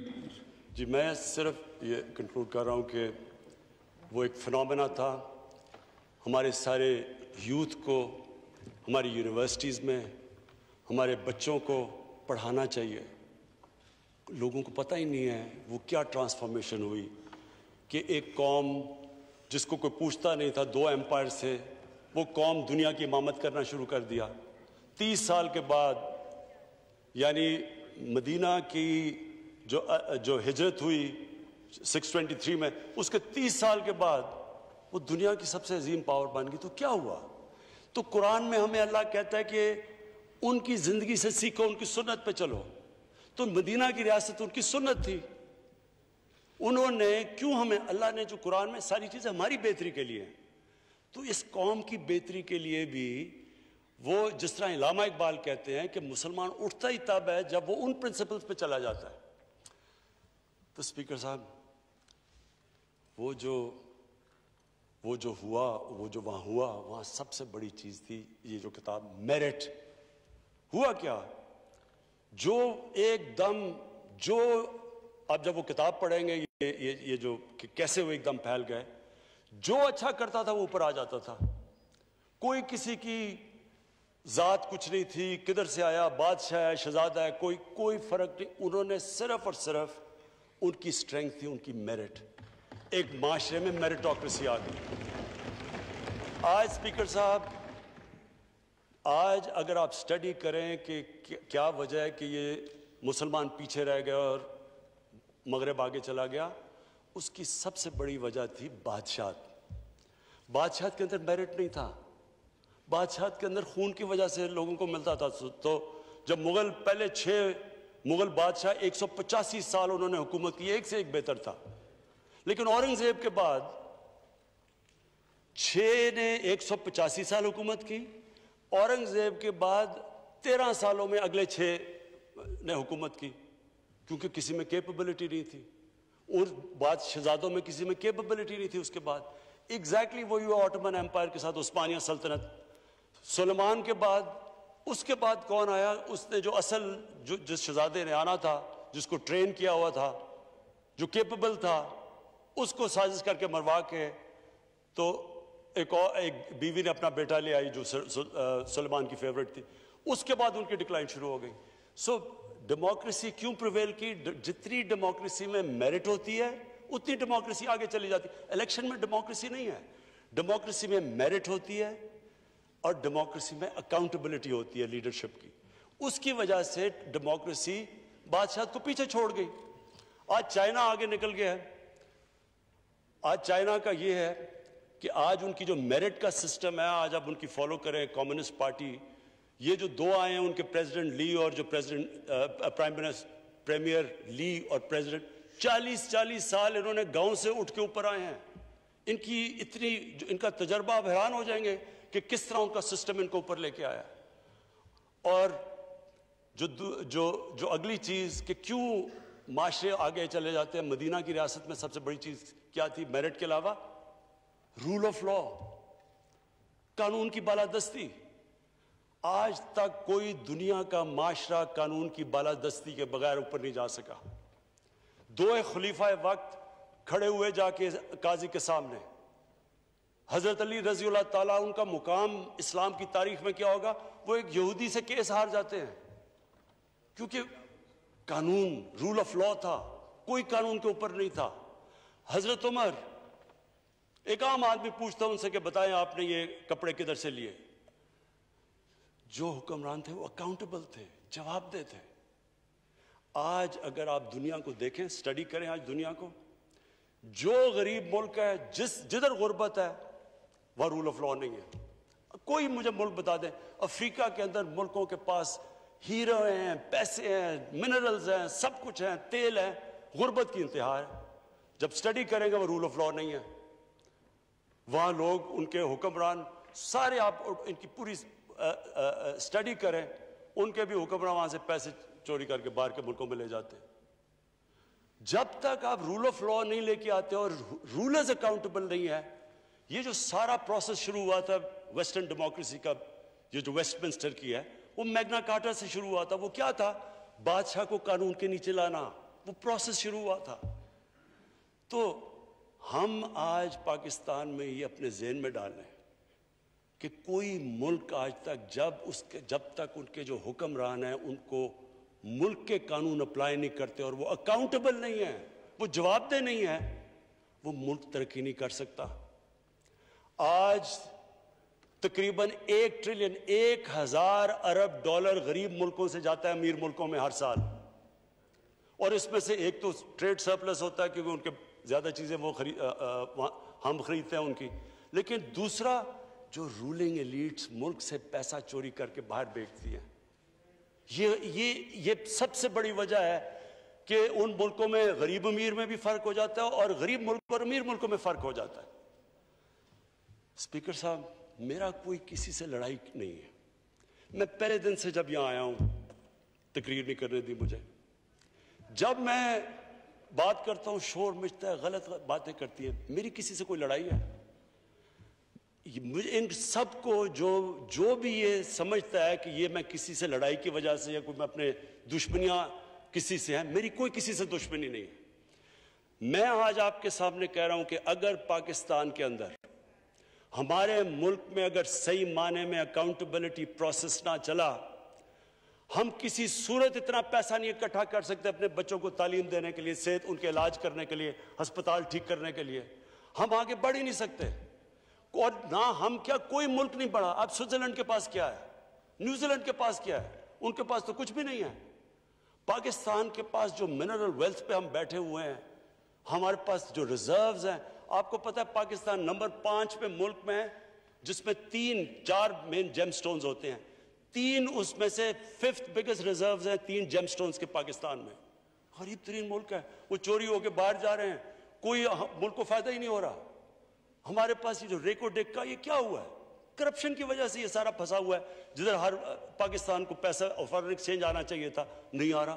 जी, मैं सिर्फ़ ये कंक्लूड कर रहा हूँ कि वो एक फिनोमेना था। हमारे सारे यूथ को, हमारी यूनिवर्सिटीज़ में, हमारे बच्चों को पढ़ाना चाहिए। लोगों को पता ही नहीं है वो क्या ट्रांसफॉर्मेशन हुई कि एक कौम जिसको कोई पूछता नहीं था, दो एम्पायर से वो कौम दुनिया की इमामत करना शुरू कर दिया। तीस साल के बाद, यानी मदीना की जो जो हिजरत हुई 623 में, उसके 30 साल के बाद वो दुनिया की सबसे अजीम पावर बन गई। तो क्या हुआ? तो कुरान में हमें अल्लाह कहता है कि उनकी ज़िंदगी से सीखो, उनकी सुन्नत पे चलो। तो मदीना की रियासत उनकी सुन्नत थी। उन्होंने क्यों हमें, अल्लाह ने जो कुरान में सारी चीज़ें हमारी बेहतरी के लिए तो इस कौम की बेहतरी के लिए भी वो जिस तरह इलामा इकबाल कहते हैं कि मुसलमान उठता ही तब है जब वो उन प्रिंसिपल्स पे चला जाता है। तो स्पीकर साहब वो जो वो जो हुआ, वो जो वहाँ हुआ, वहाँ सबसे बड़ी चीज़ थी ये जो किताब मेरिट हुआ क्या? जो एकदम, जो, अब जब वो किताब पढ़ेंगे, ये ये ये जो कि कैसे वो एकदम फैल गए, जो अच्छा करता था वो ऊपर आ जाता था। कोई किसी की जात कुछ नहीं थी, किधर से आया, बादशाह है, शहजादा है, कोई कोई फ़र्क नहीं। उन्होंने सिर्फ़ और सिर्फ़ उनकी स्ट्रेंथ थी, उनकी मेरिट एक माशरे में मेरिटोक्रेसी आ गई। आज स्पीकर साहब, आज अगर आप स्टडी करें कि क्या वजह है कि ये मुसलमान पीछे रह गए और मगरब आगे चला गया, उसकी सबसे बड़ी वजह थी बादशाह। बादशाह के अंदर मेरिट नहीं था। बादशाह के अंदर खून की वजह से लोगों को मिलता था। तो जब मुगल पहले छह मुगल बादशाह एक सौ पचासी साल उन्होंने हुकूमत की, एक से एक बेहतर था। लेकिन औरंगज़ेब के बाद छह ने एक सौ पचासी साल हुकूमत की, औरंगज़ेब के बाद तेरह सालों में अगले छह ने हुकूमत की, क्योंकि किसी में कैपेबिलिटी नहीं थी। और बाद शहजादों में किसी में कैपेबिलिटी नहीं थी उसके बाद। एग्जैक्टली exactly वही हुआ ऑटोमन एम्पायर के साथ उस्मानिया सल्तनत। सुलेमान के बाद उसके बाद कौन आया? उसने जो असल जो, जिस शहजादे ने आना था, जिसको ट्रेन किया हुआ था, जो केपेबल था, उसको साजिश करके मरवा के तो एक और, एक बीवी ने अपना बेटा ले आई जो सलमान की फेवरेट थी। उसके बाद उनकी डिक्लाइन शुरू हो गई। सो डेमोक्रेसी क्यों प्रिवेल की? जितनी डेमोक्रेसी में मेरिट होती है, उतनी डेमोक्रेसी आगे चली जाती। है इलेक्शन में डेमोक्रेसी नहीं है। डेमोक्रेसी में मेरिट होती है और डेमोक्रेसी में अकाउंटेबिलिटी होती है लीडरशिप की। उसकी वजह से डेमोक्रेसी बादशाह को पीछे छोड़ गई। आज चाइना आगे निकल गया है। आज चाइना का यह है कि आज उनकी जो मेरिट का सिस्टम है, आज आप उनकी फॉलो करें कम्युनिस्ट पार्टी ये जो दो आए हैं, उनके प्रेसिडेंट ली और जो president prime minister premier Lee और प्रेसिडेंट 40 40 साल इन्होंने गाँव से उठ के ऊपर आए हैं। इनकी इतनी, इनका तजर्बा आप हैरान हो जाएँगे। कि किस तरह उनका सिस्टम इनको ऊपर लेके आया। और जो जो जो अगली चीज़ कि क्यों माशरे आगे चले जाते हैं, मदीना की रियासत में सबसे बड़ी चीज़ क्या थी? मेरिट के अलावा रूल ऑफ़ लॉ कानून की बालादस्ती। आज तक कोई दुनिया का माशरा कानून की बालादस्ती के बगैर ऊपर नहीं जा सका। दो खलीफा वक्त खड़े हुए जाके काजी के सामने। हज़रत अली रज़ी ताला, उनका मुकाम इस्लाम की तारीख में क्या होगा? वो एक यहूदी से केस हार जाते हैं। क्योंकि कानून रूल ऑफ़ लॉ था। कोई कानून के ऊपर नहीं था। हज़रत उमर, एक आम आदमी पूछता उनसे कि बताएँ, आपने ये कपड़े किधर से लिए? जो हुक्मरान थे, वो अकाउंटेबल थे जवाबदेह थे। आज अगर आप दुनिया को देखें स्टडी करें आज दुनिया को, जो गरीब मुल्क है, जिस, जिधर गुर्बत है वह रूल ऑफ़ लॉ नहीं है। कोई मुझे मुल्क बता दें, अफ्रीका के अंदर मुल्कों के पास हीरो हैं, पैसे हैं मिनरल्स हैं, सब कुछ है, तेल है, गुर्बत की इंतहा है। जब स्टडी करेंगे वो रूल ऑफ़ लॉ नहीं है। वहाँ लोग, उनके हुक्मरान, सारे आप इनकी पूरी स्टडी करें, उनके भी हुक्मरान वहाँ से पैसे चोरी करके बाहर के मुल्कों में ले जाते हैं। जब तक आप रूल ऑफ़ लॉ नहीं लेके आते और रूलर्स अकाउंटेबल नहीं है ये जो सारा प्रोसेस शुरू हुआ था वेस्टर्न डेमोक्रेसी का, ये जो वेस्टमिंस्टर की है, वो मैग्ना कार्टर से शुरू हुआ था। वो क्या था? बादशाह को कानून के नीचे लाना। वो प्रोसेस शुरू हुआ था। तो हम आज पाकिस्तान में ये अपने जेन में डाल रहे हैं कि कोई मुल्क आज तक जब उसके, जब तक उनके जो हुक्मरान हैं, उनको मुल्क के कानून अप्लाई नहीं करते और वो अकाउंटेबल नहीं है, वो जवाबदेह नहीं है, वो मुल्क तरक्की नहीं कर सकता। आज तकरीबन एक ट्रिलियन एक हज़ार अरब डॉलर गरीब मुल्कों से जाता है अमीर मुल्कों में हर साल। और इसमें से एक तो ट्रेड सरप्लस होता है क्योंकि उनके ज़्यादा चीज़ें वो खरीद हम खरीदते हैं उनकी। लेकिन दूसरा, जो रूलिंग एलिट्स मुल्क से पैसा चोरी करके बाहर बेचती है, ये ये ये सबसे बड़ी वजह है कि उन मुल्कों में गरीब अमीर में भी फ़र्क हो जाता है और गरीब मुल्क और अमीर मुल्कों में फ़र्क हो जाता है। स्पीकर साहब, मेरा कोई किसी से लड़ाई नहीं है। मैं पहले दिन से जब यहाँ आया हूँ, तकरीर नहीं करने दी मुझे। जब मैं बात करता हूँ, शोर मिचता है, गलत बातें करती है, मेरी किसी से कोई लड़ाई है? मुझे, इन सबको जो जो भी ये समझता है कि ये मैं किसी से लड़ाई की वजह से या कोई मैं अपने दुश्मनियाँ किसी से है, मेरी कोई किसी से दुश्मनी नहीं है। मैं आज आपके सामने कह रहा हूँ कि अगर पाकिस्तान के अंदर हमारे मुल्क में अगर सही माने में अकाउंटेबिलिटी प्रोसेस ना चला, हम किसी सूरत इतना पैसा नहीं इकट्ठा कर सकते अपने बच्चों को तालीम देने के लिए, सेहत, उनके इलाज करने के लिए, अस्पताल ठीक करने के लिए। हम आगे बढ़ ही नहीं सकते। और ना हम क्या, कोई मुल्क नहीं बढ़ा। अब स्विट्जरलैंड के पास क्या है? न्यूजीलैंड के पास क्या है? उनके पास तो कुछ भी नहीं है। पाकिस्तान के पास जो मिनरल वेल्थ पे हम बैठे हुए हैं, हमारे पास जो रिजर्व्स हैं आपको पता है पाकिस्तान नंबर पाँच पे मुल्क में है, जिसमें तीन, चार मेन जेम होते हैं। तीन उसमें से फिफ्थ बिगेस्ट रिज़र्व हैं, तीन जेम के पाकिस्तान में। गरीब तरीन मुल्क है, वो चोरी होकर बाहर जा रहे हैं। कोई मुल्क को फ़ायदा ही नहीं हो रहा। हमारे पास ये जो रेको डेक का, ये क्या हुआ है? करप्शन की वजह से ये सारा फंसा हुआ है, जिधर हर पाकिस्तान को पैसा फॉरन एक्सचेंज आना चाहिए था, नहीं आ रहा।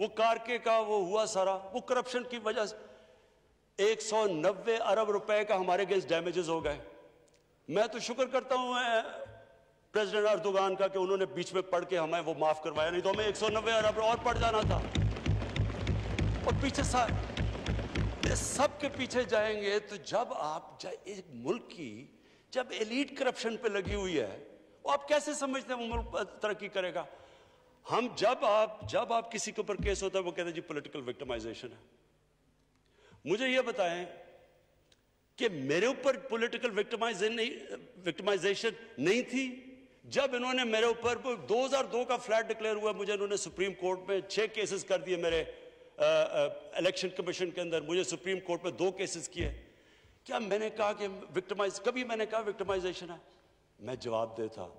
वो कारके का वो हुआ सारा, वो करप्शन की वजह से 190 अरब रुपए का हमारे अगेंस्ट डैमेजेस हो गए। मैं तो शुक्र करता हूँ प्रेसिडेंट अर्दोगान का कि उन्होंने बीच में पढ़ के हमें वो माफ़ करवाया, नहीं तो हमें 190 अरब और पड़ जाना था। और पीछे सा सब के पीछे जाएँगे तो जब आप एक मुल्क की, जब एलीट करप्शन पे लगी हुई है, वो आप कैसे समझते हैं वो मुल्क तरक्की करेगा? हम जब आप जब आप किसी के ऊपर केस होता है, वो कहते हैं जी पॉलिटिकल विक्टिमाइजेशन है। मुझे यह बताएँ कि मेरे ऊपर पॉलिटिकल विक्टिमाइजेशन नहीं थी। जब इन्होंने मेरे ऊपर 2002 का फ्लैट डिक्लेयर हुआ, मुझे इन्होंने सुप्रीम कोर्ट में छह केसेस कर दिए मेरे इलेक्शन कमीशन के अंदर। मुझे सुप्रीम कोर्ट में दो केसेस किए। क्या मैंने कहा कि विक्टिमाइज कभी मैंने कहा विक्टिमाइजेशन है? मैं जवाब देता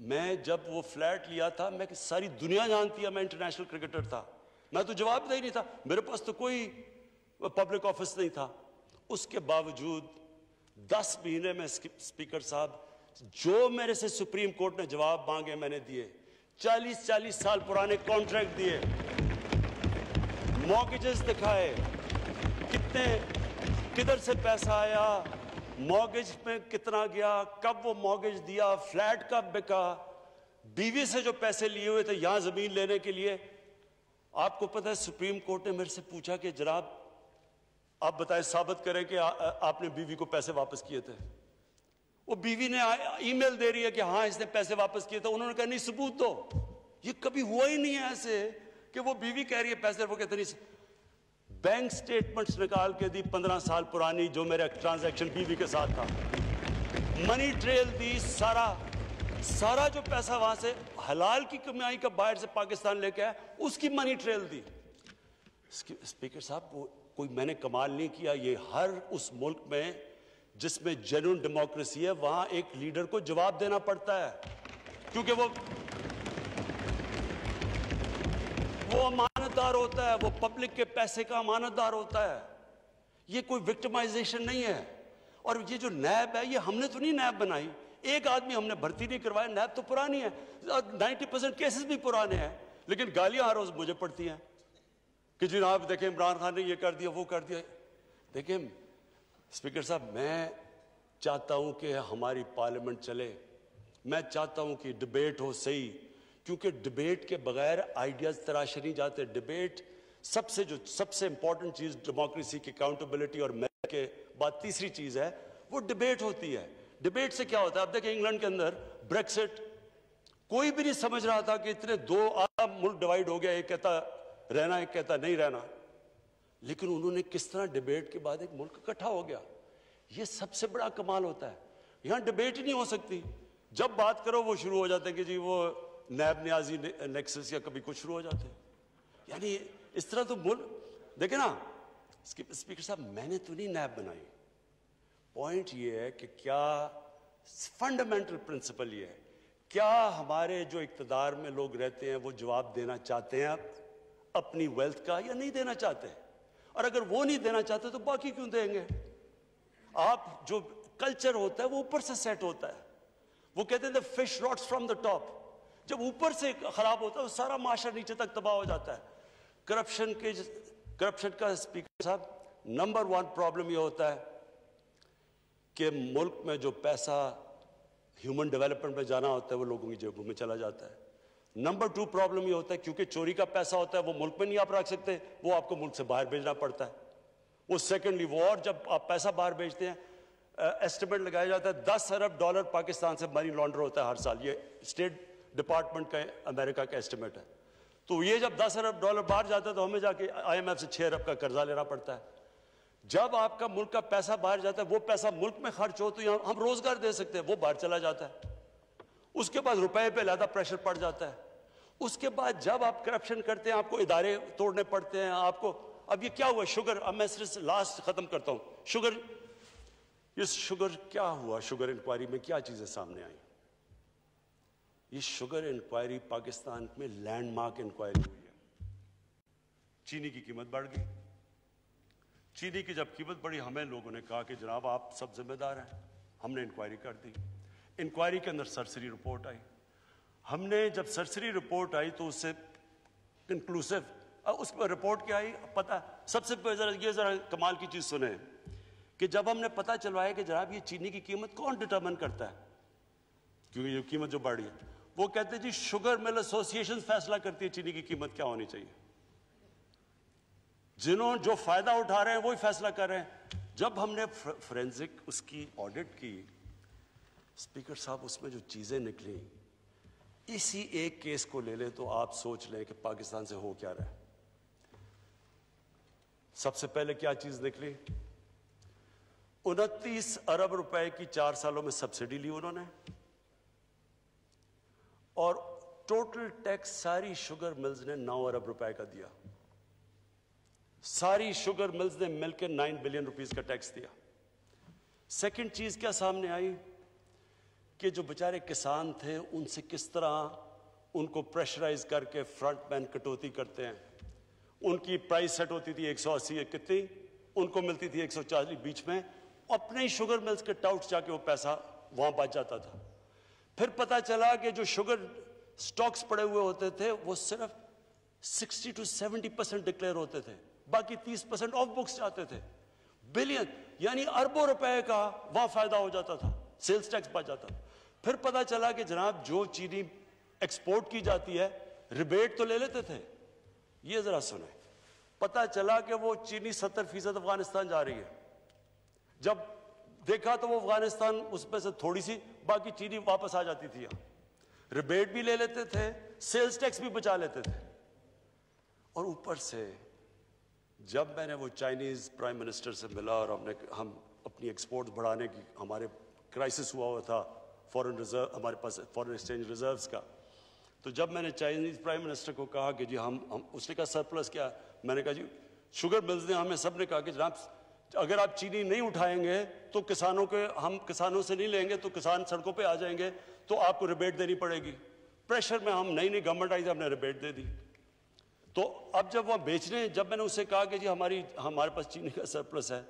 मैं जब वो फ्लैट लिया था, मैं सारी दुनिया जानती है मैं इंटरनेशनल क्रिकेटर था। मैं तो जवाब दे ही नहीं था। मेरे पास तो कोई पब्लिक ऑफ़िस नहीं था। उसके बावजूद दस महीने में स्पीकर साहब, जो मेरे से सुप्रीम कोर्ट ने जवाब मांगे मैंने दिए। चालीस चालीस साल पुराने कॉन्ट्रैक्ट दिए। मॉर्गेजेस दिखाए। कितने, किधर से पैसा आया मॉर्गेज में कितना गया, कब वो मॉर्गेज दिया फ्लैट कब बिका। बीवी से जो पैसे लिए हुए थे यहाँ ज़मीन लेने के लिए, आपको पता है सुप्रीम कोर्ट ने मेरे से पूछा कि जनाब आप बताए साबित करें कि आ, आपने बीवी को पैसे वापस किए थे। वो बीवी ने ईमेल दे रही है कि हाँ इसने पैसे वापस किए थे। उन्होंने कहा नहीं सबूत दो। ये कभी हुआ ही नहीं है ऐसे कि वो बीवी कह रही है पैसे वो कहते नहीं बैंक स्टेटमेंट्स निकाल के दी पंद्रह साल पुरानी जो मेरा ट्रांजैक्शन बीवी के साथ था। मनी ट्रेल दी सारा सारा जो पैसा वहाँ से हलाल की कमाई का बाहर से पाकिस्तान लेके आया उसकी मनी ट्रेल दी। स्पीकर साहब वो कोई मैंने कमाल नहीं किया, ये हर उस मुल्क में जिसमें जेन्यून डेमोक्रेसी है, वहाँ एक लीडर को जवाब देना पड़ता है। क्योंकि वो वो अमानतदार होता है, वो पब्लिक के पैसे का अमानतदार होता है। ये कोई विक्टिमाइजेशन नहीं है। और ये जो नैब है, ये हमने तो नहीं नैब बनाई। एक आदमी हमने भर्ती नहीं करवाया, नैब तो पुरानी है। नाइन्टी परसेंट केसेस भी पुराने हैं, लेकिन गालियाँ हर रोज मुझे पड़ती हैं। कि जनाब देखें, इमरान खान ने ये कर दिया, वो कर दिया। देखें, स्पीकर साहब, मैं चाहता हूँ कि हमारी पार्लियामेंट चले। मैं चाहता हूँ कि डिबेट हो सही, क्योंकि डिबेट के बगैर आइडियाज़ तराशे नहीं जाते। डिबेट सबसे जो, सबसे इंपॉर्टेंट चीज़ डेमोक्रेसी की अकाउंटेबिलिटी और मेरिट के बाद तीसरी चीज़ है, वो डिबेट होती है। डिबेट से क्या होता है? अब देखें, इंग्लैंड के अंदर ब्रेक्सिट, कोई भी नहीं समझ रहा था कि इतने दो आम मुल्क डिवाइड हो गया, एक कहता रहना एक कहता, नहीं रहना। लेकिन उन्होंने किस तरह डिबेट के बाद एक मुल्क इकट्ठा हो गया। ये सबसे बड़ा कमाल होता है। यहाँ डिबेट ही नहीं हो सकती। जब बात करो, वो शुरू हो जाते हैं कि जी, वो नैब न्याजी नेक्सस या कभी कुछ शुरू हो जाते यानी इस तरह तो मुल्क, देखे ना स्पीकर साहब, मैंने तो नहीं नैब बनाई। पॉइंट ये है कि क्या फंडामेंटल प्रिंसिपल ये है। क्या हमारे जो इकतदार में लोग रहते हैं, वो जवाब देना चाहते हैं अपनी वेल्थ का या नहीं देना चाहते। और अगर वो नहीं देना चाहते तो बाकी क्यों देंगे? आप जो कल्चर होता है, वो ऊपर से सेट होता है। वो कहते हैं fish rots from the top जब ऊपर से खराब होता है तो सारा माशा नीचे तक तबाह हो जाता है। करप्शन के करप्शन का स्पीकर साहब नंबर वन प्रॉब्लम ये होता है कि मुल्क में जो पैसा ह्यूमन डेवलपमेंट में जाना होता है, वो लोगों की जेबों में चला जाता है। नंबर टू प्रॉब्लम ये होता है, क्योंकि चोरी का पैसा होता है, वो मुल्क में नहीं आप रख सकते, वो आपको मुल्क से बाहर भेजना पड़ता है। वो सेकेंडली वो और जब आप पैसा बाहर भेजते हैं एस्टिमेट लगाया जाता है, दस अरब डॉलर पाकिस्तान से मनी लॉन्डर होता है हर साल। ये स्टेट डिपार्टमेंट का, अमेरिका का एस्टिमेट है। तो ये जब दस अरब डॉलर बाहर जाता है तो हमें जाके आईएमएफ से छह अरब का कर्जा लेना पड़ता है। जब आपका मुल्क का पैसा बाहर जाता है, वो पैसा मुल्क में खर्च हो तो हम रोज़गार दे सकते हैं, वो बाहर चला जाता है। उसके बाद रुपए पे ज़्यादा प्रेशर पड़ जाता है। उसके बाद जब आप करप्शन करते हैं, आपको इदारे तोड़ने पड़ते हैं, आपको, अब ये क्या हुआ? शुगर अब मैं सिर्फ़ लास्ट खत्म करता हूँ। शुगर इस शुगर क्या हुआ? शुगर इंक्वायरी में क्या चीज़ें सामने आई? ये शुगर इंक्वायरी पाकिस्तान में लैंडमार्क इंक्वायरी हुई है। चीनी की कीमत बढ़ गई। चीनी की जब कीमत बढ़ी, हमें लोगों ने कहा कि जनाब आप सब जिम्मेदार हैं। हमने इंक्वायरी कर दी। इंक्वायरी के अंदर सरसरी रिपोर्ट आई। हमने जब सरसरी रिपोर्ट आई तो उससे कंक्लूसिव उस पर रिपोर्ट क्या आई? पता, सबसे पहले ये जरा कमाल की चीज़ सुने कि जब हमने पता चलवाया कि जनाब ये चीनी की कीमत कौन डिटर्मन करता है? क्योंकि ये कीमत जो बढ़ी है, वो कहते जी शुगर मिल एसोसिएशन फैसला करती है चीनी की कीमत क्या होनी चाहिए? जिन्होंने जो फ़ायदा उठा रहे हैं, वही फैसला कर रहे हैं। जब हमने फोरेंसिक उसकी ऑडिट की स्पीकर साहब, उसमें जो चीज़ें निकली इसी एक केस को ले ले तो आप सोच लें कि पाकिस्तान से हो क्या रहा है। सबसे पहले क्या चीज़ निकली? उनतीस अरब रुपए की चार सालों में सब्सिडी ली उन्होंने। और टोटल टैक्स सारी शुगर मिल्स ने नौ अरब रुपए का दिया। सारी शुगर मिल्स ने मिलकर नाइन बिलियन रुपीस का टैक्स दिया। सेकंड चीज़ क्या सामने आई? कि जो बेचारे किसान थे, उनसे किस तरह उनको प्रेशराइज करके फ्रंट मैन कटौती करते हैं। उनकी प्राइस सेट होती थी 180 कितनी? उनको मिलती थी 140 बीच में। अपने ही शुगर मिल्स के टाउट जाके वो पैसा वहाँ बच जाता था। फिर पता चला कि जो शुगर स्टॉक्स पड़े हुए होते थे, वो सिर्फ़ 60 टू 70 परसेंट डिक्लेयर होते थे। बाकी 30 परसेंट ऑफ़ बुक्स जाते थे। बिलियन यानी अरबों रुपए का वहाँ फ़ायदा हो जाता था। सेल्स टैक्स बच जाता था। फिर पता चला कि जनाब, जो चीनी एक्सपोर्ट की जाती है रिबेट तो ले लेते थे। ये जरा सुने। पता चला कि वो चीनी सत्तर फ़ीसद अफ़गानिस्तान जा रही है। जब देखा तो वो अफ़गानिस्तान उसमें से थोड़ी सी बाकी चीनी वापस आ जाती थी रिबेट भी ले लेते थे सेल्स टैक्स भी बचा लेते थे। और ऊपर से जब मैंने वो चाइनीज़ प्राइम मिनिस्टर से मिला और हमने, हम अपनी एक्सपोर्ट बढ़ाने की, हमारे क्राइसिस हुआ हुआ था फॉरेन रिज़र्व हमारे पास फॉरेन एक्सचेंज रिजर्व्स का। तो जब मैंने चाइनीज़ प्राइम मिनिस्टर को कहा कि जी हम, हम उसने कहा सरप्लस क्या? मैंने कहा जी शुगर मिल्स ने हमें सबने कहा कि जनाब अगर आप चीनी नहीं उठाएँगे तो किसानों के हम किसानों से नहीं लेंगे तो किसान सड़कों पे आ जाएँगे तो आपको रिबेट देनी पड़ेगी। प्रेशर में हम नई नई गवर्नमेंट आई थी हमने रिबेट दे दी। तो अब जब वह बेच रहे हैं जब मैंने उससे कहा कि जी हमारी हमारे पास चीनी का सरप्लस है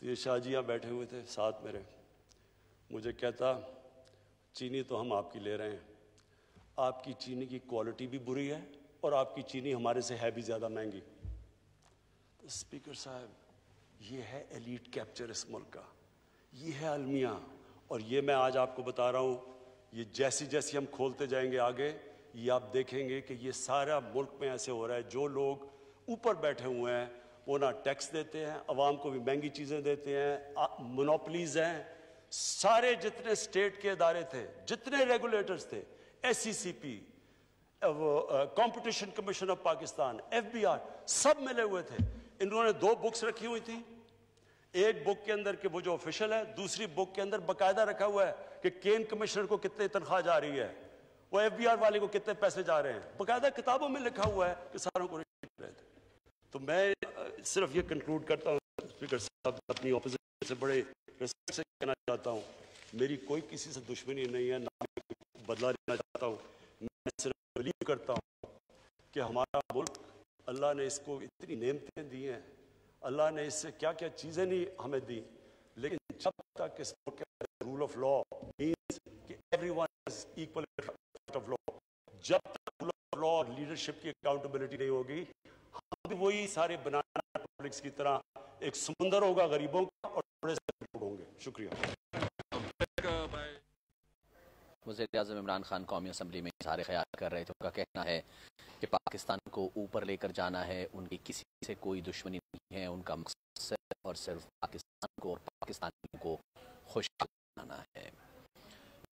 तो ये शाहजियाँ बैठे हुए थे साथ मेरे। मुझे कहता, चीनी तो हम आपकी ले रहे हैं। आपकी चीनी की क्वालिटी भी बुरी है और आपकी चीनी हमारे से है भी ज़्यादा महँगी। तो स्पीकर साहब, ये है एलीट कैप्चर इस मुल्क का। ये है अलमिया। और ये मैं आज आपको बता रहा हूँ, ये जैसी जैसी हम खोलते जाएँगे आगे, ये आप देखेंगे कि ये सारा मुल्क में ऐसे हो रहा है। जो लोग ऊपर बैठे हुए हैं, वो ना टैक्स देते हैं अवाम को भी महँगी चीज़ें देते हैं मोनोपलीज हैं सारे जितने स्टेट के अदारे थे, जितने रेगुलेटर्स थे S C P competition commission of Pakistan F B R सब मिले हुए थे। इन्होंने दो बुक्स रखी हुई थी। एक बुक के अंदर के वो जो ऑफिशियल है, दूसरी बुक के अंदर बकायदा रखा हुआ है कि केन कमिश्नर को कितने तनख्वाह जा रही है, वो एफबीआर वाले को कितने पैसे जा रहे हैं। बकायदा किताबों में लिखा हुआ है कि सारों को रहे थे। तो मैं सिर्फ़ ये कंक्लूड करता हूँ। स्पीकर साहब अपनी ऑपोजिशन से बड़े रिस्पेक्ट से कहना चाहता हूँ। मेरी कोई किसी से दुश्मनी नहीं है, ना बदला लेना चाहता हूँ। मैं सिर्फ़ बिलीव करता हूँ कि हमारा मुल्क अल्लाह ने इसको इतनी नेमतें दी हैं, अल्लाह ने इससे क्या क्या चीज़ें नहीं हमें दी। लेकिन जब तक इस मुल्क रूल ऑफ़ लॉ मीन्स कि everyone is equal of law जब तक रूल ऑफ़ लॉ और लीडरशिप की अकाउंटेबिलिटी नहीं होगी, हम भी वही सारे बनाना पब्लिक्स की तरह एक समुंदर होगा गरीबों का और से लोग होंगे। शुक्रिया। वजी अजम इमरान खान कौमी असम्बली में इजहार ख्याल कर रहे थे। उनका कहना है कि पाकिस्तान को ऊपर लेकर जाना है, उनकी किसी से कोई दुश्मनी नहीं है। उनका मकसद और सिर्फ़ पाकिस्तान को और पाकिस्तानियों को खुश बनाना है।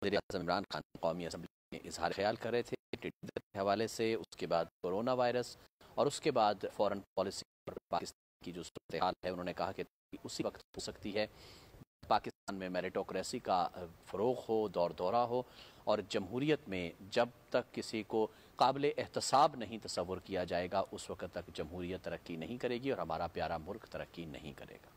वजी अजम इमरान खान कौमी असम्बली में इजहार ख्याल कर रहे थे के हवाले से। उसके बाद कोरोना वायरस और उसके बाद फॉरेन पॉलिसी और पाकिस्तान की जो सूरत हाल है, उन्होंने कहा कि उसी वक्त हो सकती है पाकिस्तान में मेरिटोक्रेसी का फ़रोग हो दौर दौरा हो और जमहूरीत में जब तक किसी को काबिल एहतसाब नहीं तस्वुर किया जाएगा, उस वक्त तक जमहूरीत तरक्की नहीं करेगी और हमारा प्यारा मुल्क तरक्की नहीं करेगा।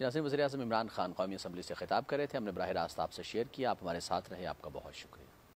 जनासिम वजी अजम इमरान खान कौमी असम्बली से खिताब कर थे, हमने बरह रास्त आपसे शेयर किया, आप हमारे साथ रहे, आपका बहुत शुक्रिया।